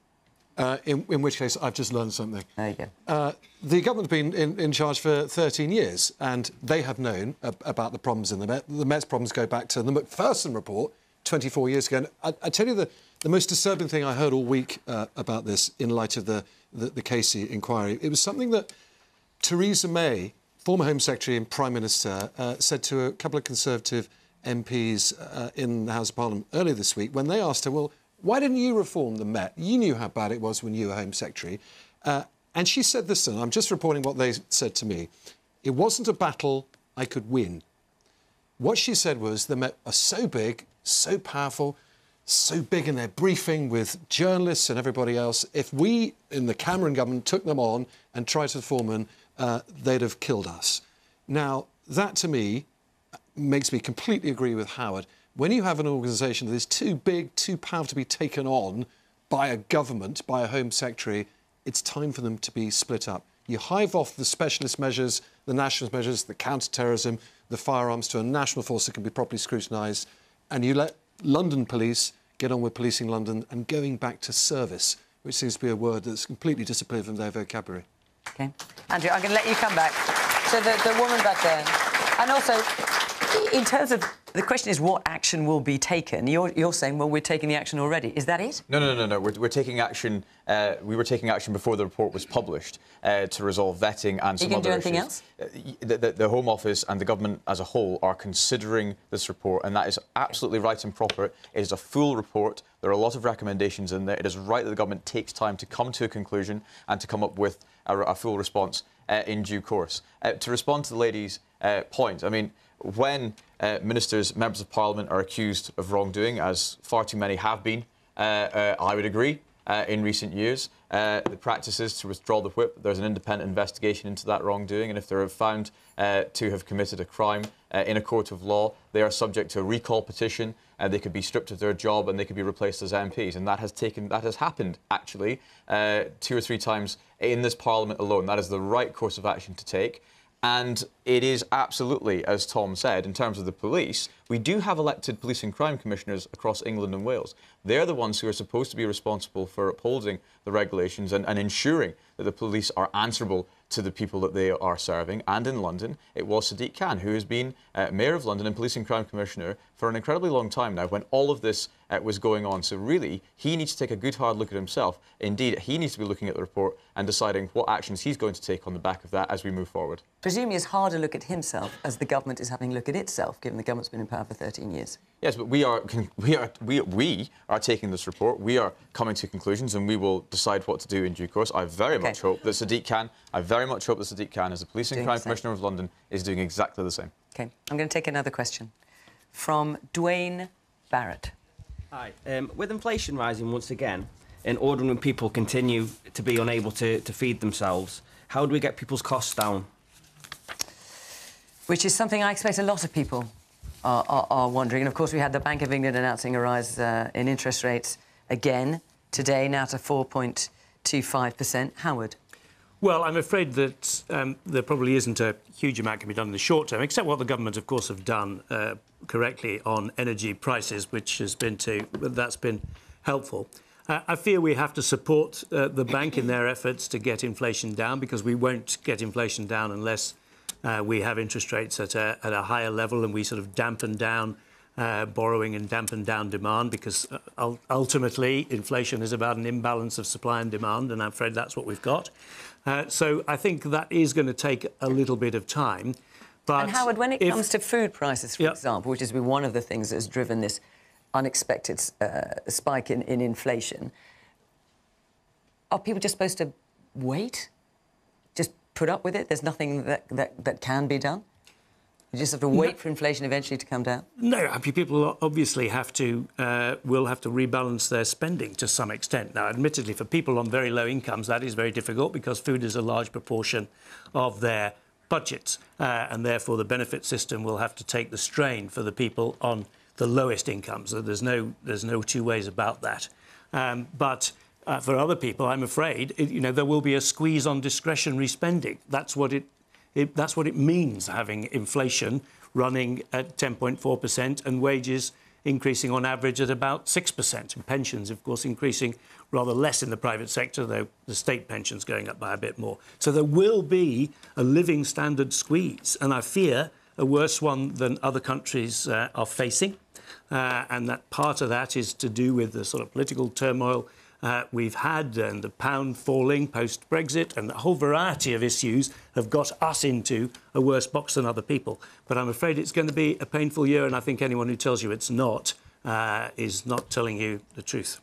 Uh, in, in, which case, I've just learned something. There you go. Uh, the government's been in, in, charge for 13 years, and they have known ab about the problems in the Met. The Met's problems go back to the Macpherson report 24 years ago. And I, I tell you, the, the most disturbing thing I heard all week uh, about this, in light of the, the, the Casey inquiry, it was something that Theresa May, former Home Secretary and Prime Minister, uh, said to a couple of Conservative MPs uh, in the House of Parliament earlier this week when they asked her, well, Why didn't you reform the Met? You knew how bad it was when you were Home Secretary. Uh, and she said this, and I'm just reporting what they said to me. It wasn't a battle I could win. What she said was the Met are so big, so powerful, so big in their briefing with journalists and everybody else. If we in the Cameron government took them on and tried to reform them, uh, they'd have killed us. Now, that to me makes me completely agree with Howard. When you have an organisation that is too big, too powerful to be taken on by a government, by a Home Secretary, it's time for them to be split up. You hive off the specialist measures, the national measures, the counter-terrorism, the firearms to a national force that can be properly scrutinised, and you let London police get on with policing London and going back to service, which seems to be a word that's completely disappeared from their vocabulary. Okay. Andrew, I'm going to let you come back. So the, the woman back there. And also, in terms of the question is what action will be taken. You're, you're saying, well, we're taking the action already. Is that it? No, no, no, no. We're, we're taking action. Uh, we were taking action before the report was published uh, to resolve vetting and some you can other do anything issues. else? Uh, the, the, the Home Office and the government as a whole are considering this report, and that is absolutely right and proper. It is a full report. There are a lot of recommendations in there. It is right that the government takes time to come to a conclusion and to come up with a, a full response uh, in due course. Uh, to respond to the lady's uh, point, I mean, when uh, ministers, members of parliament are accused of wrongdoing, as far too many have been, uh, uh, I would agree. Uh, in recent years, uh, the practice is to withdraw the whip. There's an independent investigation into that wrongdoing, and if they're found to have committed a crime in a court of law, they are subject to a recall petition. And they could be stripped of their job, and they could be replaced as MPs. And that has taken, that has happened actually two or three times in this Parliament alone. That is the right course of action to take. And it is absolutely, as Tom said, in terms of the police, we do have elected police and crime commissioners across England and Wales. They're the ones who are supposed to be responsible for upholding the regulations and, and ensuring that the police are answerable to the people that they are serving. And in London, it was Sadiq Khan, who has been uh, Mayor of London and Police and Crime Commissioner for an incredibly long time now when all of this uh, was going on. So really, he needs to take a good hard look at himself. Indeed, he needs to be looking at the report and deciding what actions he's going to take on the back of that as we move forward. Presumably it's harder look at himself as the government is having a look at itself, given the government's been in power for 13 years. Yes, but we are, *laughs* we are, we, we are taking this report. We are coming to conclusions and we will decide what to do in due course. I very okay. much hope that Sadiq Khan, I very much hope that Sadiq Khan, as the Police and Crime Commissioner of London, is doing exactly the same. OK, I'm going to take another question from Dwayne Barrett. Hi. Um, with inflation rising once again and ordinary people continue to be unable to, to feed themselves, how do we get people's costs down? Which is something I expect a lot of people are, are. And of course, we had the Bank of England announcing a rise uh, in interest rates again today, now to 4.25%. Howard? Well, I'm afraid that um, there probably isn't a huge amount can be done in the short term, except what the government, of course, have done uh, correctly on energy prices, which has been to that's been helpful. Uh, I fear we have to support uh, the bank in their efforts to get inflation down because we won't get inflation down unless uh, we have interest rates at a, at a higher level and we sort of dampen down uh, borrowing and dampen down demand because uh, ultimately inflation is about an imbalance of supply and demand, and I'm afraid that's what we've got. Uh, so I think that is going to take a little bit of time. But and Howard, when it if, comes to food prices, for example, which has been one of the things that has driven this unexpected uh, spike in, in inflation, are people just supposed to wait? Put up with it? There's nothing that, that, that can be done? You just have to wait no. for inflation eventually to come down. No, people obviously have to uh, will have to rebalance their spending to some extent. Now, admittedly, for people on very low incomes, that is very difficult because food is a large proportion of their budgets, uh, and therefore the benefit system will have to take the strain for the people on the lowest incomes. So there's no there's no two ways about that. Um, but uh, for other people, I'm afraid, it, you know, there will be a squeeze on discretionary spending. That's what it it, that's what it means having inflation running at 10.4% and wages increasing on average at about 6%. And pensions, of course, increasing rather less in the private sector, though the state pensions going up by a bit more. So there will be a living standard squeeze, and I fear a worse one than other countries uh, are facing. Uh, and that part of that is to do with the sort of political turmoil uh, we've had and the pound falling post Brexit and a whole variety of issues have got us into a worse box than other people. But I'm afraid it's going to be a painful year, and I think anyone who tells you it's not uh, is not telling you the truth.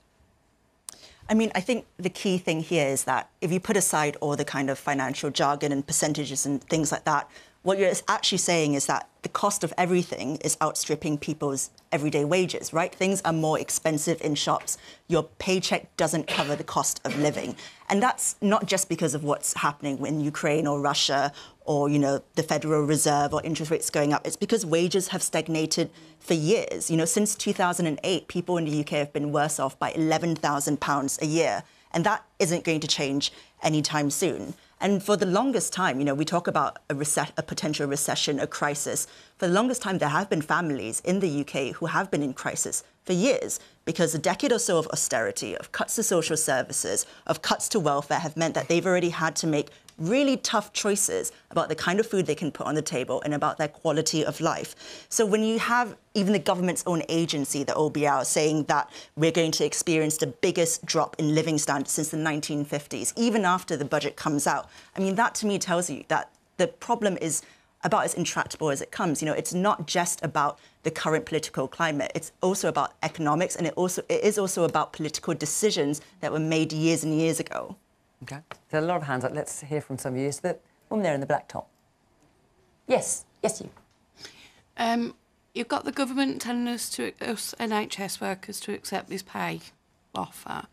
I mean, I think the key thing here is that if you put aside all the kind of financial jargon and percentages and things like that, what you're actually saying is that the cost of everything is outstripping people's everyday wages, right? Things are more expensive in shops. Your paycheck doesn't cover the cost of living. And that's not just because of what's happening in Ukraine or Russia or, you know, the Federal Reserve or interest rates going up. It's because wages have stagnated for years. You know, since 2008, people in the UK have been worse off by £11,000 a year. And that isn't going to change anytime soon. And for the longest time, you know, we talk about a, rece- a potential recession, a crisis. For the longest time, there have been families in the UK who have been in crisis for years because a decade or so of austerity, of cuts to social services, of cuts to welfare have meant that they've already had to make really tough choices about the kind of food they can put on the table and about their quality of life. So when you have even the government's own agency, the OBR, saying that we're going to experience the biggest drop in living standards since the 1950s, even after the budget comes out, I mean, that to me tells you that the problem is about as intractable as it comes. You know, it's not just about the current political climate. It's also about economics, and it also it is also about political decisions that were made years and years ago. Okay. There's a lot of hands up. Let's hear from some of you. Is the woman there in the black top? Yes. Yes, you. Um, you've got the government telling us to us NHS workers to accept this pay offer,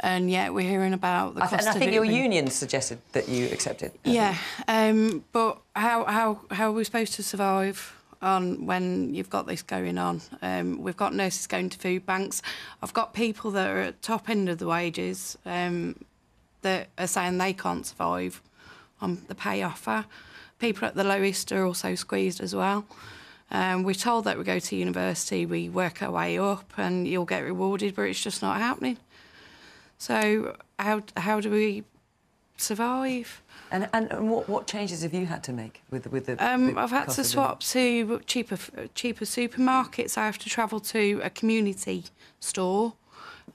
and yet we're hearing about the I cost and I think your living. union suggested that you accepted. Yeah, um, but how how how are we supposed to survive on when you've got this going on? Um, we've got nurses going to food banks. I've got people that are at top end of the wages um, that are saying they can't survive on the pay offer. People at the lowest are also squeezed as well. Um, we're told that we go to university, we work our way up, and you'll get rewarded, but it's just not happening. So how how do we survive? And, and, what, what changes have you had to make with, with the? Um, the I've had to swap to cheaper cheaper supermarkets. I have to travel to a community store,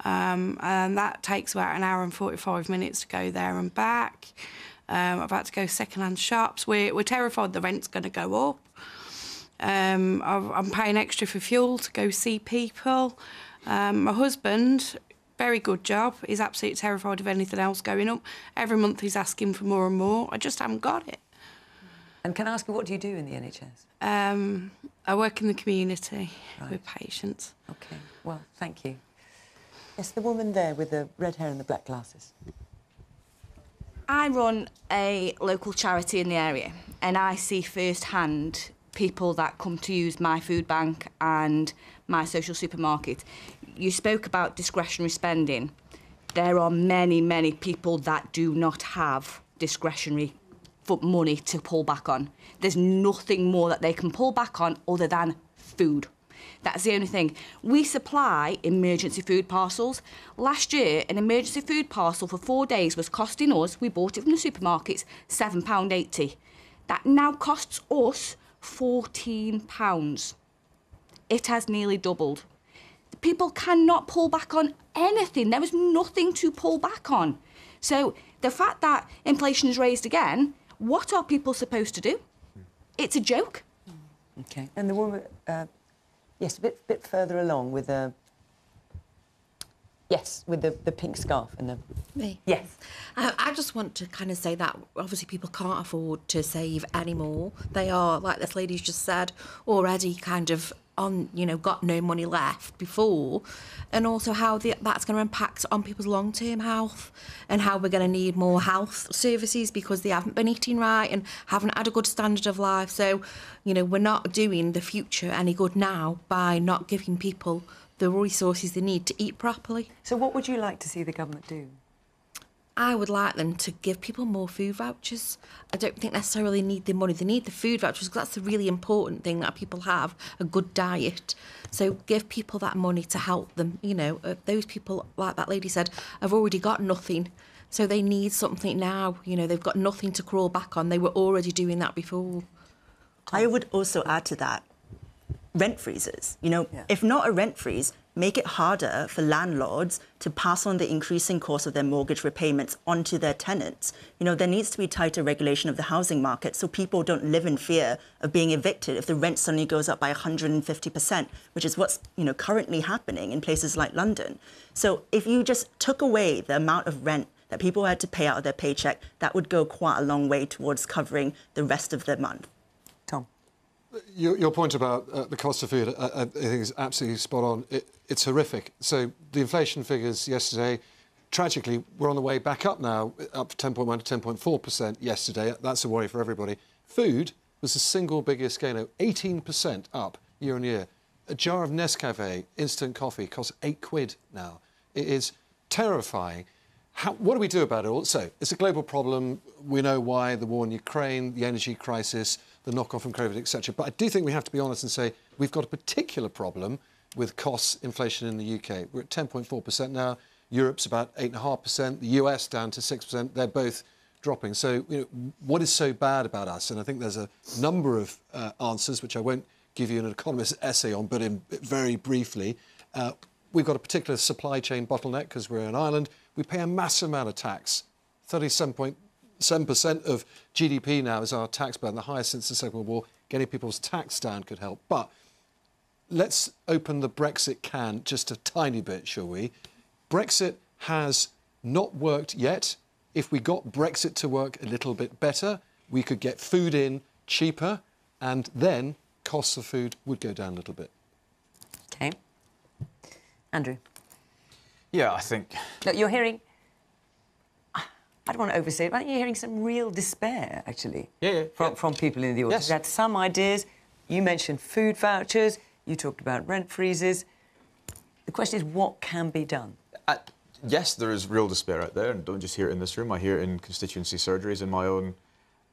um, and that takes about an hour and forty five minutes to go there and back. Um, I've had to go second-hand shops. We're, we're terrified the rent's going to go up. Um, I've- I'm paying extra for fuel to go see people. Um, my husband, very good job. He's absolutely terrified of anything else going up. Every month he's asking for more and more. I just haven't got it. And can I ask you, what do you do in the NHS? Um, I work in the community with patients. Okay. Well, thank you. Yes, the woman there with the red hair and the black glasses. I run a local charity in the area and I see firsthand people that come to use my food bank and my social supermarket. You spoke about discretionary spending. There are many, many people that do not have discretionary money to pull back on. There's nothing more that they can pull back on other than food. That's the only thing. We supply emergency food parcels. Last year, an emergency food parcel for four days was costing us, we bought it from the supermarkets, £7.80. That now costs us £14. It has nearly doubled. People cannot pull back on anything. There is nothing to pull back on. So the fact that inflation is raised again, what are people supposed to do? It's a joke. Okay. And the woman, uh, yes, a bit, bit further along with the. Yes, with the, the pink scarf and the. Me? Yes. Uh, I just want to kind of say that obviously people can't afford to save anymore. They are, like this lady's just said, already kind of on, you know, got no money left before. And also how the, that's going to impact on people's long term health and how we're going to need more health services because they haven't been eating right and haven't had a good standard of life. So, you know, we're not doing the future any good now by not giving people the resources they need to eat properly. So, what would you like to see the government do? I would like them to give people more food vouchers. I don't think necessarily need the money. They need the food vouchers because that's a really important thing that people have a good diet. So give people that money to help them. You know, uh, those people, like that lady said, have already got nothing. So they need something now. You know, they've got nothing to crawl back on. They were already doing that before. I would also add to that rent freezes. You know, if not a rent freeze, make it harder for landlords to pass on the increasing cost of their mortgage repayments onto their tenants. You know, there needs to be tighter regulation of the housing market so people don't live in fear of being evicted if the rent suddenly goes up by 150%, which is what's, you know, currently happening in places like London. So if you just took away the amount of rent that people had to pay out of their paycheck, that would go quite a long way towards covering the rest of the month. Your, your point about uh, the cost of food, uh, I think, is absolutely spot on. It, it's horrific. So the inflation figures yesterday, tragically, we're on the way back up now, up 10.1 to 10.4% yesterday. That's a worry for everybody. Food was the single biggest gainer, 18% up year on year. A jar of Nescafe instant coffee costs eight quid now. It is terrifying. How, what do we do about it all? So it's a global problem. We know why the war in Ukraine, the energy crisis, the knock-on from COVID, etc. But I do think we have to be honest and say we've got a particular problem with costs inflation in the UK. We're at 10.4% now. Europe's about 8.5%. The US down to 6%. They're both dropping. So you know, what is so bad about us? And I think there's a number of uh, answers, which I won't give you an economist essay on, but in, very briefly. Uh, we've got a particular supply chain bottleneck because we're an island. We pay a massive amount of tax. 37.7% of GDP now is our tax burden, the highest since the Second World War. Getting people's tax down could help. But let's open the Brexit can just a tiny bit, shall we? Brexit has not worked yet. If we got Brexit to work a little bit better, we could get food in cheaper, and then costs of food would go down a little bit. Okay. Andrew. Yeah, I think. Look, you're hearing. I don't want to overstate it, but you're hearing some real despair, actually. Yeah, yeah. From, from people in the audience. Yes. You had some ideas. You mentioned food vouchers. You talked about rent freezes. The question is, what can be done? Uh, yes, there is real despair out there, and don't just hear it in this room. I hear it in constituency surgeries in my own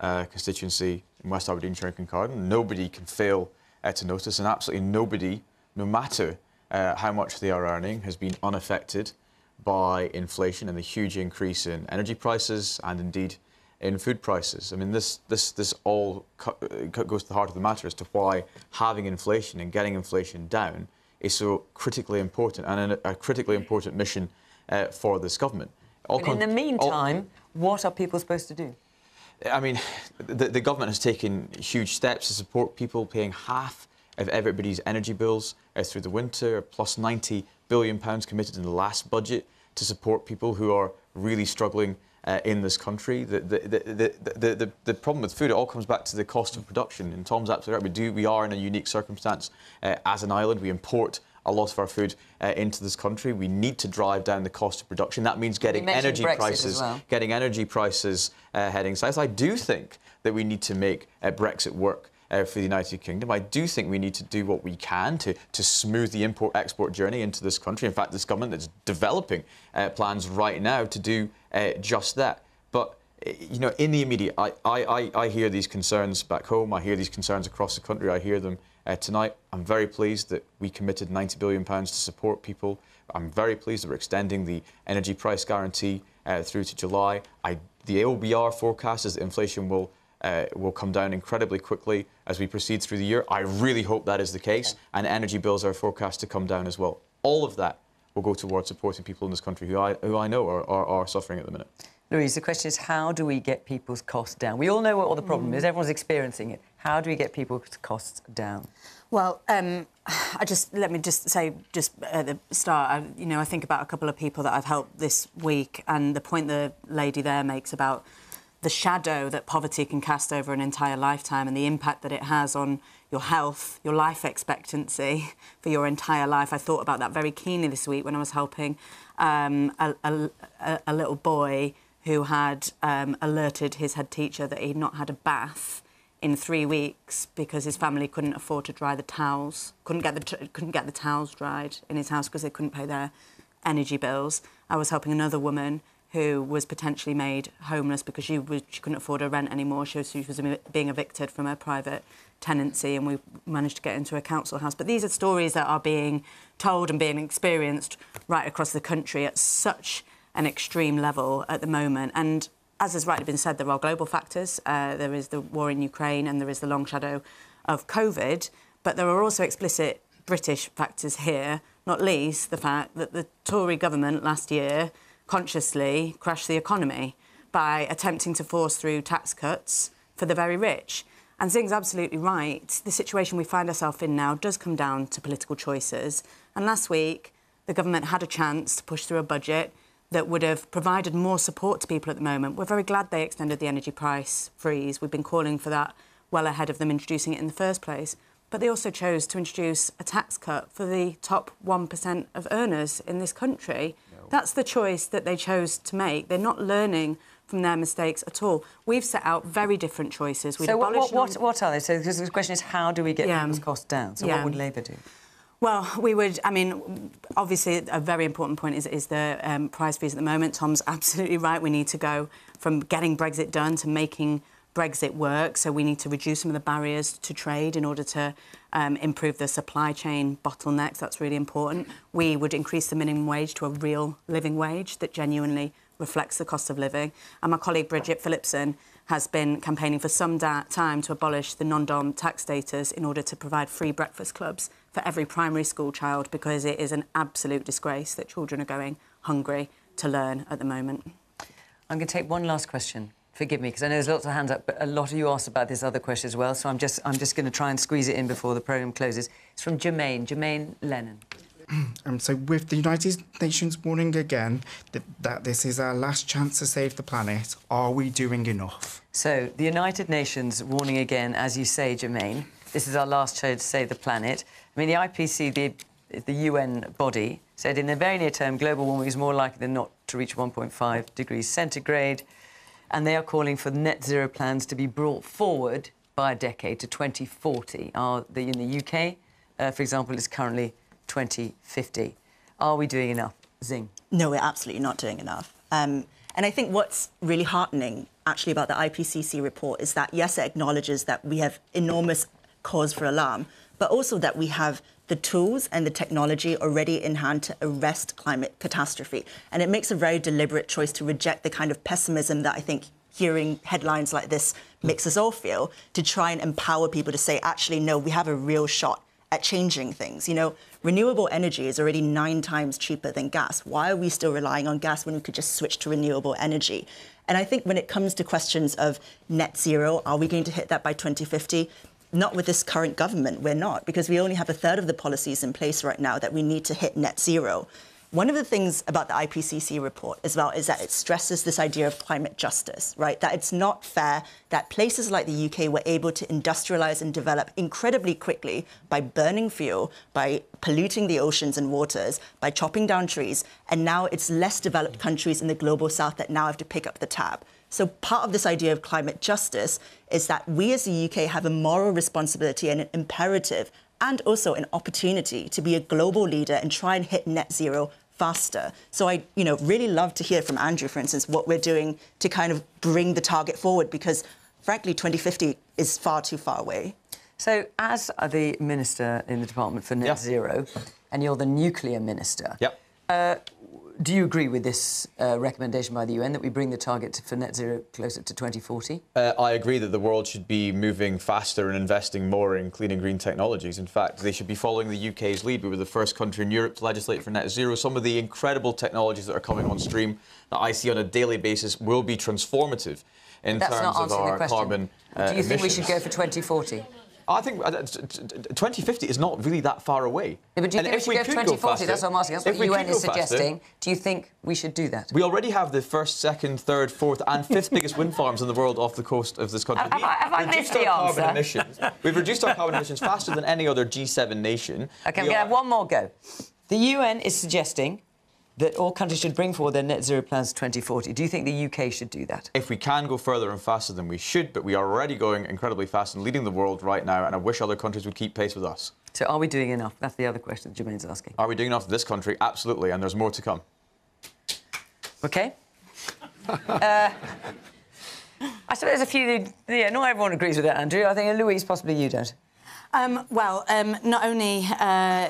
uh, constituency in West Aberdeenshire and Kincardine. Nobody can fail uh, to notice, and absolutely nobody, no matter uh, how much they are earning, has been unaffected by inflation and the huge increase in energy prices and indeed in food prices. I mean, this, this, this all uh, goes to the heart of the matter as to why having inflation and getting inflation down is so critically important and a, a critically important mission uh, for this government. In the meantime, what are people supposed to do? I mean, the, the government has taken huge steps to support people paying half of everybody's energy bills uh, through the winter, plus 90 billion pounds committed in the last budget to support people who are really struggling uh, in this country. The, the, the, the, the, the, problem with food, it all comes back to the cost of production. And Tom's absolutely right. We, do, we are in a unique circumstance uh, as an island. We import a lot of our food uh, into this country. We need to drive down the cost of production. That means getting energy Brexit prices, well. getting energy prices uh, heading south. I do think that we need to make uh, Brexit work. Uh, for the United Kingdom, I do think we need to do what we can to, to smooth the import-export journey into this country. In fact, this government is developing uh, plans right now to do uh, just that. But uh, you know, in the immediate, I, I, I, hear these concerns back home. I hear these concerns across the country. I hear them uh, tonight. I'm very pleased that we committed 90 billion pounds to support people. I'm very pleased that we're extending the energy price guarantee uh, through to July. I, the AOBR forecast is that inflation will will come down incredibly quickly as we proceed through the year. I really hope that is the case, and energy bills are forecast to come down as well. All of that will go towards supporting people in this country who I, who I know are, are, are suffering at the minute. Louise, the question is, how do we get people's costs down? We all know what all the problem is. Everyone's experiencing it. How do we get people's costs down? Well, um, I just let me just say, just at the start, I, you know, I think about a couple of people that I've helped this week, and the point the lady there makes about the shadow that poverty can cast over an entire lifetime and the impact that it has on your health, your life expectancy *laughs* for your entire life. I thought about that very keenly this week when I was helping um, a, a, a, little boy who had um, alerted his head teacher that he'd not had a bath in three weeks because his family couldn't afford to dry the towels, couldn't get the couldn't get the towels dried in his house because they couldn't pay their energy bills. I was helping another woman who was potentially made homeless because she, was, she couldn't afford her rent anymore. She was, she was being evicted from her private tenancy, and we managed to get into a council house. But these are stories that are being told and being experienced right across the country at such an extreme level at the moment. And as has rightly been said, there are global factors. Uh, there is the war in Ukraine and there is the long shadow of COVID. But there are also explicit British factors here not least the fact that the Tory government last year consciously crashed the economy by attempting to force through tax cuts for the very rich. And Zing's absolutely right. The situation we find ourselves in now does come down to political choices. And last week, the government had a chance to push through a budget that would have provided more support to people at the moment. We're very glad they extended the energy price freeze. We've been calling for that well ahead of them introducing it in the first place. But they also chose to introduce a tax cut for the top 1% of earners in this country. No. That's the choice that they chose to make. They're not learning from their mistakes at all. We've set out very different choices. We'd so what, what, what, what, are they? So the question is, how do we get yeah. people's costs down? So yeah. what would Labour do? Well, we would, I mean, obviously a very important point is, is the um, price fees at the moment. Tom's *laughs* absolutely right. We need to go from getting Brexit done to making Brexit work. So we need to reduce some of the barriers to trade in order to um, improve the supply chain bottlenecks. That's really important. We would increase the minimum wage to a real living wage that genuinely reflects the cost of living. And my colleague Bridget Phillipson has been campaigning for some time to abolish the non-dom tax status in order to provide free breakfast clubs for every primary school child because it is an absolute disgrace that children are going hungry to learn at the moment. I'm going to take one last question. Forgive me, because I know there's lots of hands up, but a lot of you asked about this other question as well, so I'm just, I'm just going to try and squeeze it in before the programme closes. It's from Jermaine, Jermaine Lennon. *clears throat* Um, so, with the United Nations warning again that, that this is our last chance to save the planet, are we doing enough? So, the United Nations warning again, as you say, Jermaine, this is our last chance to save the planet. I mean, the IPCC, the, the UN body, said in the very near term, global warming is more likely than not to reach 1.5 degrees centigrade. And they are calling for net zero plans to be brought forward by a decade to 2040. Are the, in the UK, uh, for example, is currently 2050. Are we doing enough? Zing. No, we're absolutely not doing enough. Um, and I think what's really heartening, actually, about the IPCC report is that, yes, it acknowledges that we have enormous cause for alarm, but also that we have the tools and the technology already in hand to arrest climate catastrophe. And it makes a very deliberate choice to reject the kind of pessimism that I think hearing headlines like this makes us all feel, to try and empower people to say, actually, no, we have a real shot at changing things. You know, renewable energy is already nine times cheaper than gas. Why are we still relying on gas when we could just switch to renewable energy? And I think when it comes to questions of net zero, are we going to hit that by 2050? Not with this current government, we're not, because we only have a third of the policies in place right now that we need to hit net zero. One of the things about the IPCC report as well is that it stresses this idea of climate justice, right? That it's not fair that places like the UK were able to industrialize and develop incredibly quickly by burning fuel, by polluting the oceans and waters, by chopping down trees, and now it's less developed countries in the global south that now have to pick up the tab. So part of this idea of climate justice is that we as the UK have a moral responsibility and an imperative and also an opportunity to be a global leader and try and hit net zero faster. So I, you know, really love to hear from Andrew, for instance, what we're doing to kind of bring the target forward because, frankly, 2050 is far too far away. So, as the minister in the Department for Net Zero, and you're the nuclear minister, yep. Uh, do you agree with this uh, recommendation by the UN that we bring the target for net zero closer to 2040? Uh, I agree that the world should be moving faster and investing more in clean and green technologies. In fact, they should be following the UK's lead. We were the first country in Europe to legislate for net zero. Some of the incredible technologies that are coming on stream that I see on a daily basis will be transformative in That's terms of our carbon. Uh, do you think emissions. we should go for 2040? I think uh, 2050 is not really that far away. Yeah, but do you and think we should we go 2040? Faster, That's what I'm asking. That's what the UN is suggesting. Faster, do you think we should do that? We already have the first, second, third, fourth, and *laughs* fifth biggest wind farms in the world off the coast of this country. Have, have I, missed the answer? Emissions. We've reduced our carbon emissions faster than any other G7 nation. *laughs* OK, I'm going to have one more go. The UN is suggesting that all countries should bring forward their net zero plans to 2040. Do you think the UK should do that? If we can go further and faster than we should, but we are already going incredibly fast and leading the world right now, and I wish other countries would keep pace with us. So are we doing enough? That's the other question that Jermaine's asking. Are we doing enough in this country? Absolutely, and there's more to come. OK. *laughs* uh, I suppose there's a few... Yeah, not everyone agrees with that, Andrew. I think, Louise, possibly you don't. Um, well, um, not only uh,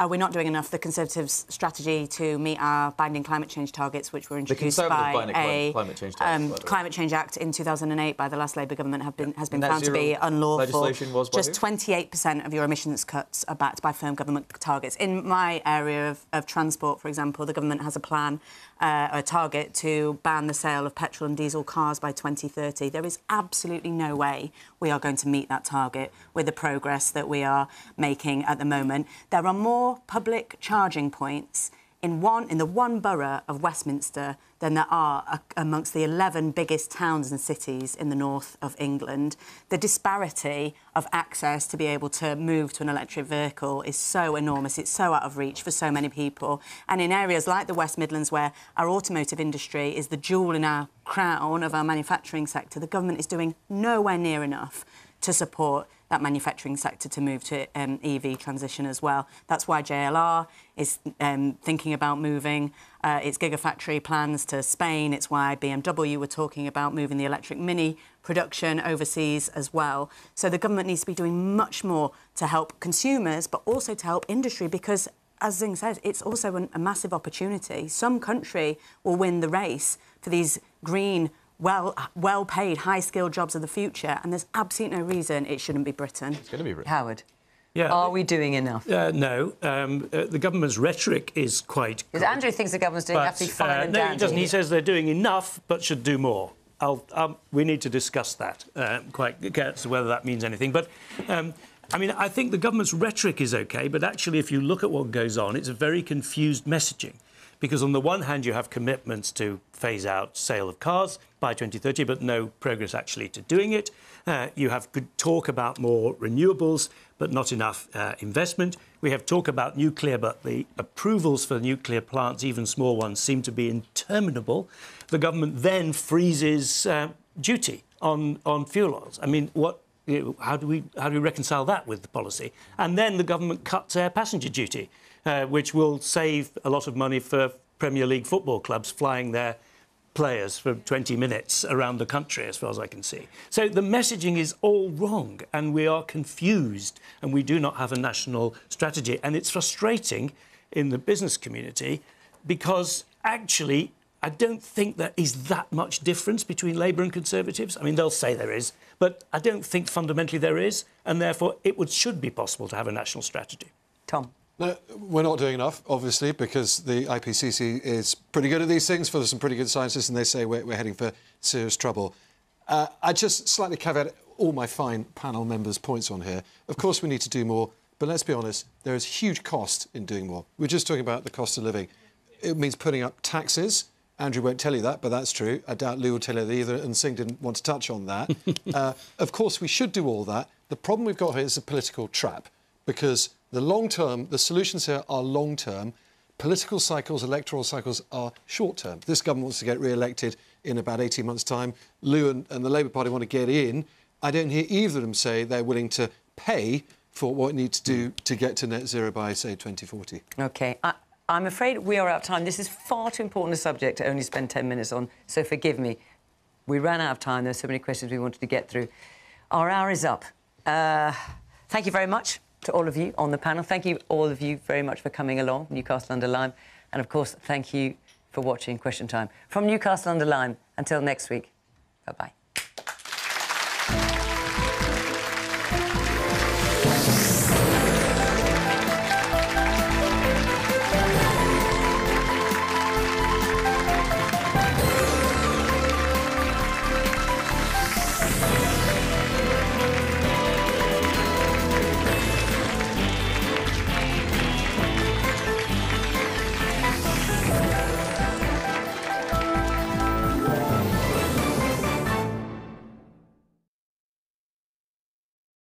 are we not doing enough, the Conservatives' strategy to meet our binding climate change targets, which were introduced by a climate change targets, um. Climate Change Act in 2008 by the last Labour government, have been, has been Net found to be unlawful. legislation was by Just 28% of your emissions cuts are backed by firm government targets. In my area of, of transport, for example, the government has a plan, uh, a target to ban the sale of petrol and diesel cars by 2030. There is absolutely no way we are going to meet that target with the progress that we are making at the moment. There are more public charging points in one in the one borough of Westminster than there are amongst the 11 biggest towns and cities in the north of England. The disparity of access to be able to move to an electric vehicle is so enormous. It's so out of reach for so many people. And in areas like the West Midlands, where our automotive industry is the jewel in our crown of our manufacturing sector, the government is doing nowhere near enough to support that manufacturing sector to move to um, EV transition as well. That's why JLR is um, thinking about moving uh, its gigafactory plans to Spain. It's why BMW were talking about moving the electric Mini production overseas as well. So the government needs to be doing much more to help consumers, but also to help industry because as Zing says, it's also an, a massive opportunity. Some country will win the race for these green, well, well-paid, high-skilled jobs of the future, and there's absolutely no reason it shouldn't be Britain. It's going to be Britain. Howard, Yeah. are we doing enough? Uh, no, um, uh, the government's rhetoric is quite. Because Andrew thinks the government's doing But, absolutely fine uh, and no, he doesn't. He says they're doing enough, but should do more. I'll, um, we need to discuss that uh, quite as to whether that means anything. But um, I mean, I think the government's rhetoric is okay, but actually, if you look at what goes on, it's a very confused messaging. Because on the one hand, you have commitments to phase out sale of cars by 2030, but no progress actually to doing it. Uh, you have good talk about more renewables, but not enough uh, investment. We have talk about nuclear, but the approvals for nuclear plants, even small ones, seem to be interminable. The government then freezes uh, duty on, on fuel oils. I mean, what how do we how do we reconcile that with the policy? And then the government cuts air passenger duty, uh, which will save a lot of money for Premier League football clubs flying their players for 20 minutes around the country, as far as I can see. So the messaging is all wrong, and we are confused, and we do not have a national strategy. And it's frustrating in the business community because actually I don't think there is that much difference between Labour and Conservatives. I mean, they'll say there is, but I don't think fundamentally there is, and therefore it would, should be possible to have a national strategy. Tom. No, we're not doing enough, obviously, because the IPCC is pretty good at these things for some pretty good scientists, and they say we're, we're heading for serious trouble. Uh, I just slightly caveat all my fine panel members' points on here. Of course, we need to do more, but let's be honest, there is huge cost in doing more. We're just talking about the cost of living. It means putting up taxes. Andrew won't tell you that, but that's true. I doubt Lou will tell you that either, and Zing didn't want to touch on that. *laughs* uh, of course, we should do all that. The problem we've got here is a political trap because the long term, the solutions here are long term. Political cycles, electoral cycles are short term. This government wants to get re elected in about 18 months' time. Lou and, and the Labour Party want to get in. I don't hear either of them say they're willing to pay for what it needs to do to get to net zero by, say, 2040. OK. I, I'm afraid we are out of time. This is far too important a subject to only spend 10 minutes on, so forgive me. We ran out of time. There There's so many questions we wanted to get through. Our hour is up. Uh, thank you very much to all of you on the panel. Thank you, all of you, very much for coming along, Newcastle Under Lyme. And of course, thank you for watching Question Time. From Newcastle Under Lyme, until next week, bye bye.